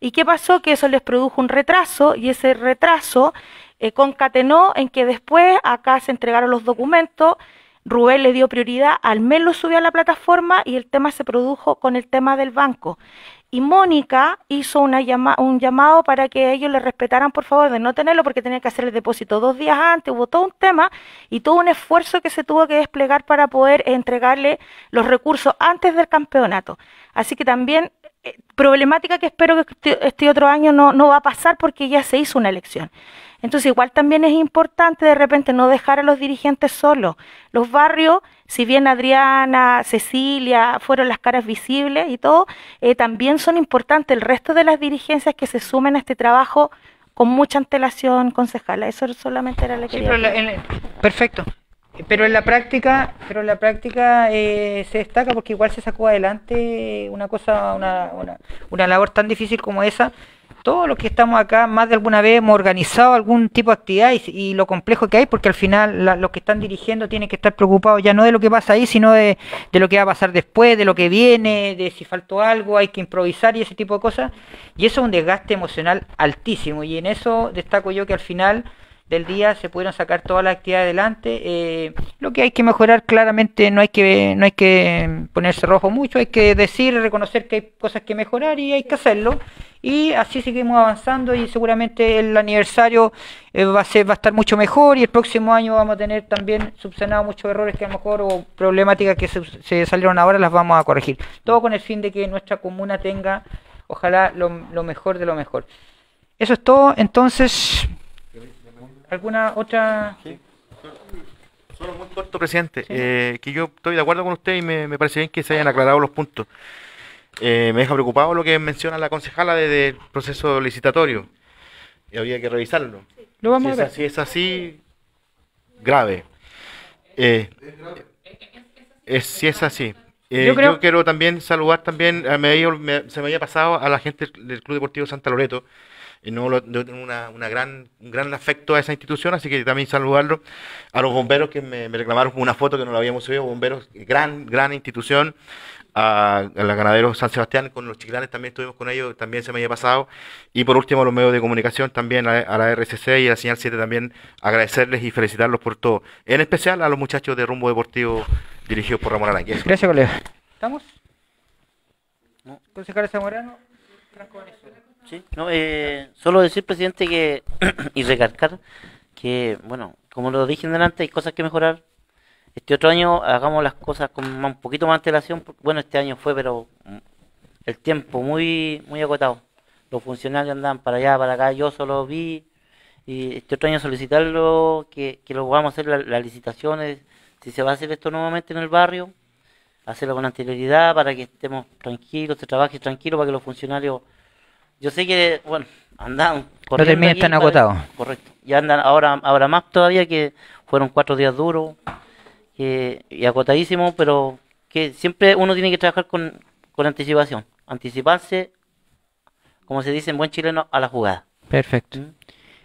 H: ¿Y qué pasó? Que eso les produjo un retraso y ese retraso eh, concatenó en que después acá se entregaron los documentos, Rubén le dio prioridad, al mes lo subió a la plataforma y el tema se produjo con el tema del banco. Y Mónica hizo una llama, un llamado para que ellos le respetaran, por favor, de no tenerlo porque tenía que hacer el depósito dos días antes, hubo todo un tema y todo un esfuerzo que se tuvo que desplegar para poder entregarle los recursos antes del campeonato. Así que también eh, problemática que espero que este, este otro año no, no va a pasar porque ya se hizo una elección. Entonces igual también es importante de repente no dejar a los dirigentes solos. Los barrios, si bien Adriana, Cecilia fueron las caras visibles y todo, eh, también son importantes el resto de las dirigencias que se sumen a este trabajo con mucha antelación, concejala. Eso solamente era lo que
A: Sí,
H: quería
A: pero en la- en la- perfecto. Pero en la práctica, pero en la práctica eh, se destaca porque igual se sacó adelante una cosa, una, una, una labor tan difícil como esa. Todos los que estamos acá, más de alguna vez hemos organizado algún tipo de actividad y, lo complejo que hay, porque al final la- los que están dirigiendo tienen que estar preocupados ya no de lo que pasa ahí, sino de, de lo que va a pasar después, de lo que viene, de si faltó algo, hay que improvisar y ese tipo de cosas. Y eso es un desgaste emocional altísimo. Y en eso destaco yo que al final del día se pudieron sacar todas las actividades adelante. eh, lo que hay que mejorar claramente no hay que no hay que ponerse rojo mucho, hay que decir, reconocer que hay cosas que mejorar y hay que hacerlo. Y así seguimos avanzando y seguramente el aniversario eh, va a ser va a estar mucho mejor y el próximo año vamos a tener también subsanado muchos errores que a lo mejor o problemáticas que se, salieron ahora las vamos a corregir. Todo con el fin de que nuestra comuna tenga ojalá lo mejor de lo mejor. Eso es todo, entonces ¿Alguna otra?
C: Solo muy corto, presidente. eh, que yo estoy de acuerdo con usted y me, me parece bien que se hayan aclarado los puntos. Eh, me deja preocupado lo que menciona la concejala desde el proceso licitatorio. Y había que revisarlo.
A: Lo vamos
C: si
A: a
C: es
A: ver.
C: así, es así, grave. Eh, es, si es así. Eh,
A: Yo
C: yo,
A: creo-
C: quiero también saludar también, me había- me- se me había pasado a la gente del Club Deportivo Santa Loreto, y no lo- de una, una gran, un gran afecto a esa institución, así que también saludarlo. A los bomberos que me, me reclamaron una foto que no la habíamos subido, bomberos, gran, gran institución. A, a los ganaderos San Sebastián, con los chiclanes también estuvimos con ellos, también se me había pasado. Y por último, a los medios de comunicación, también a, a la RCC y a la Señal 7 también agradecerles y felicitarlos por todo. En especial a los muchachos de Rumbo Deportivo dirigidos por Ramón Arangui. Eso.
A: Gracias, colega. ¿Estamos?
F: No.
A: Concejal Zamorano.
F: Sí, no, eh, solo decir, presidente, que y recalcar que, bueno, como lo dije en delante, hay cosas que mejorar. Este otro año hagamos las cosas con un poquito más antelación. Bueno, este año fue, pero mm, el tiempo muy muy agotado. Los funcionarios andaban para allá, para acá, yo solo vi. Y este otro año solicitarlo, que, que lo vamos a hacer la- las licitaciones, si se va a hacer esto nuevamente en el barrio, hacerlo con anterioridad para que estemos tranquilos, se trabaje tranquilo, para que los funcionarios yo sé que, bueno, andan aquí
A: tan
F: para-
A: agotados.
F: Correcto. Y andan ahora, ahora más todavía que fueron cuatro días duros que, y agotadísimos, pero que siempre uno tiene que trabajar con, con anticipación. Anticiparse, como se dice en buen chileno, a la jugada.
A: Perfecto.
F: ¿Mm?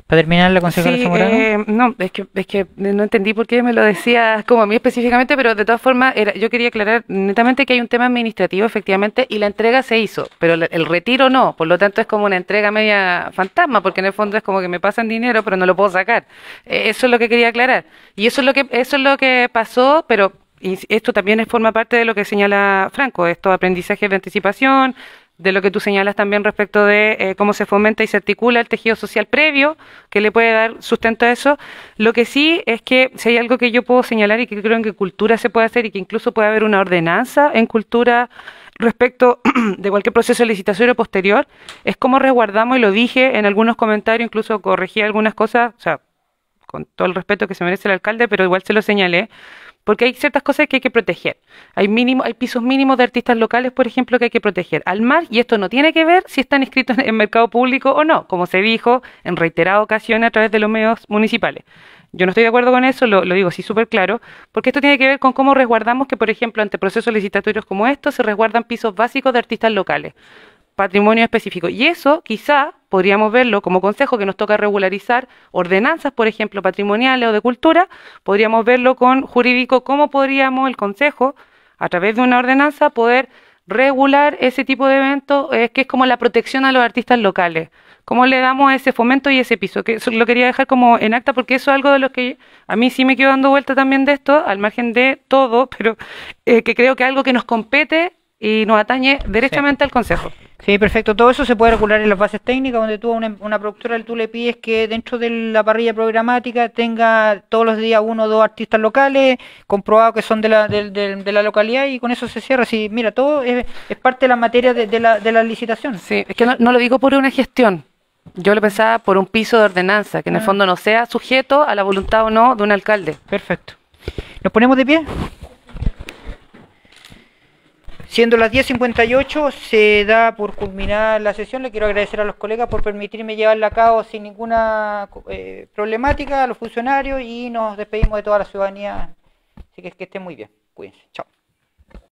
A: Para terminar, la concejal
B: Sí,
A: Zamorano.
B: eh, no, es que, es que no entendí por qué me lo decías como a mí específicamente, pero de todas formas era, yo quería aclarar netamente que hay un tema administrativo efectivamente y la entrega se hizo, pero el retiro no, por lo tanto es como una entrega media fantasma, porque en el fondo es como que me pasan dinero pero no lo puedo sacar. Eh, eso es lo que quería aclarar. Y eso es lo que, eso es lo que pasó, pero y esto también forma parte de lo que señala Franco, estos aprendizajes de anticipación, de lo que tú señalas también respecto de eh, cómo se fomenta y se articula el tejido social previo, que le puede dar sustento a eso. Lo que sí es que si hay algo que yo puedo señalar y que creo que en cultura se puede hacer y que incluso puede haber una ordenanza en cultura respecto de cualquier proceso licitatorio posterior, es cómo resguardamos, y lo dije en algunos comentarios, incluso corregí algunas cosas, o sea, con todo el respeto que se merece el alcalde, pero igual se lo señalé, porque hay ciertas cosas que hay que proteger. Hay mínimo, hay pisos mínimos de artistas locales, por ejemplo, que hay que proteger. Al mar, y esto no tiene que ver si están inscritos en mercado público o no, como se dijo en reiteradas ocasiones a través de los medios municipales. Yo no estoy de acuerdo con eso, lo, lo digo así súper claro, porque esto tiene que ver con cómo resguardamos que, por ejemplo, ante procesos licitatorios como estos, se resguardan pisos básicos de artistas locales patrimonio específico. Y eso quizá podríamos verlo como consejo que nos toca regularizar ordenanzas, por ejemplo, patrimoniales o de cultura, podríamos verlo con jurídico, cómo podríamos el consejo, a través de una ordenanza, poder regular ese tipo de eventos, eh, que es como la protección a los artistas locales. ¿Cómo le damos ese fomento y ese piso? Que eso lo quería dejar como en acta porque eso es algo de lo que a mí sí me quedo dando vuelta también de esto, al margen de todo, pero eh, que creo que es algo que nos compete y nos atañe derechamente al Consejo.
A: Sí, perfecto. Todo eso se puede regular en las bases técnicas, donde tú a una, una productora tú le pides que dentro de la parrilla programática tenga todos los días uno o dos artistas locales, comprobados que son de la, del- de la localidad, y con eso se cierra. Sí, mira, todo es, es parte de la materia de, de la, de la licitación.
B: Sí, es que no, no lo digo por una gestión. Yo lo pensaba por un piso de ordenanza, que en el
A: Ah.
B: fondo no sea sujeto a la voluntad o no de un alcalde.
A: Perfecto. ¿Nos ponemos de pie? Siendo las 10.58, se da por culminada la sesión. Le quiero agradecer a los colegas por permitirme llevarla a cabo sin ninguna eh, problemática, a los funcionarios y nos despedimos de toda la ciudadanía. Así que que estén muy bien. Cuídense. Chao.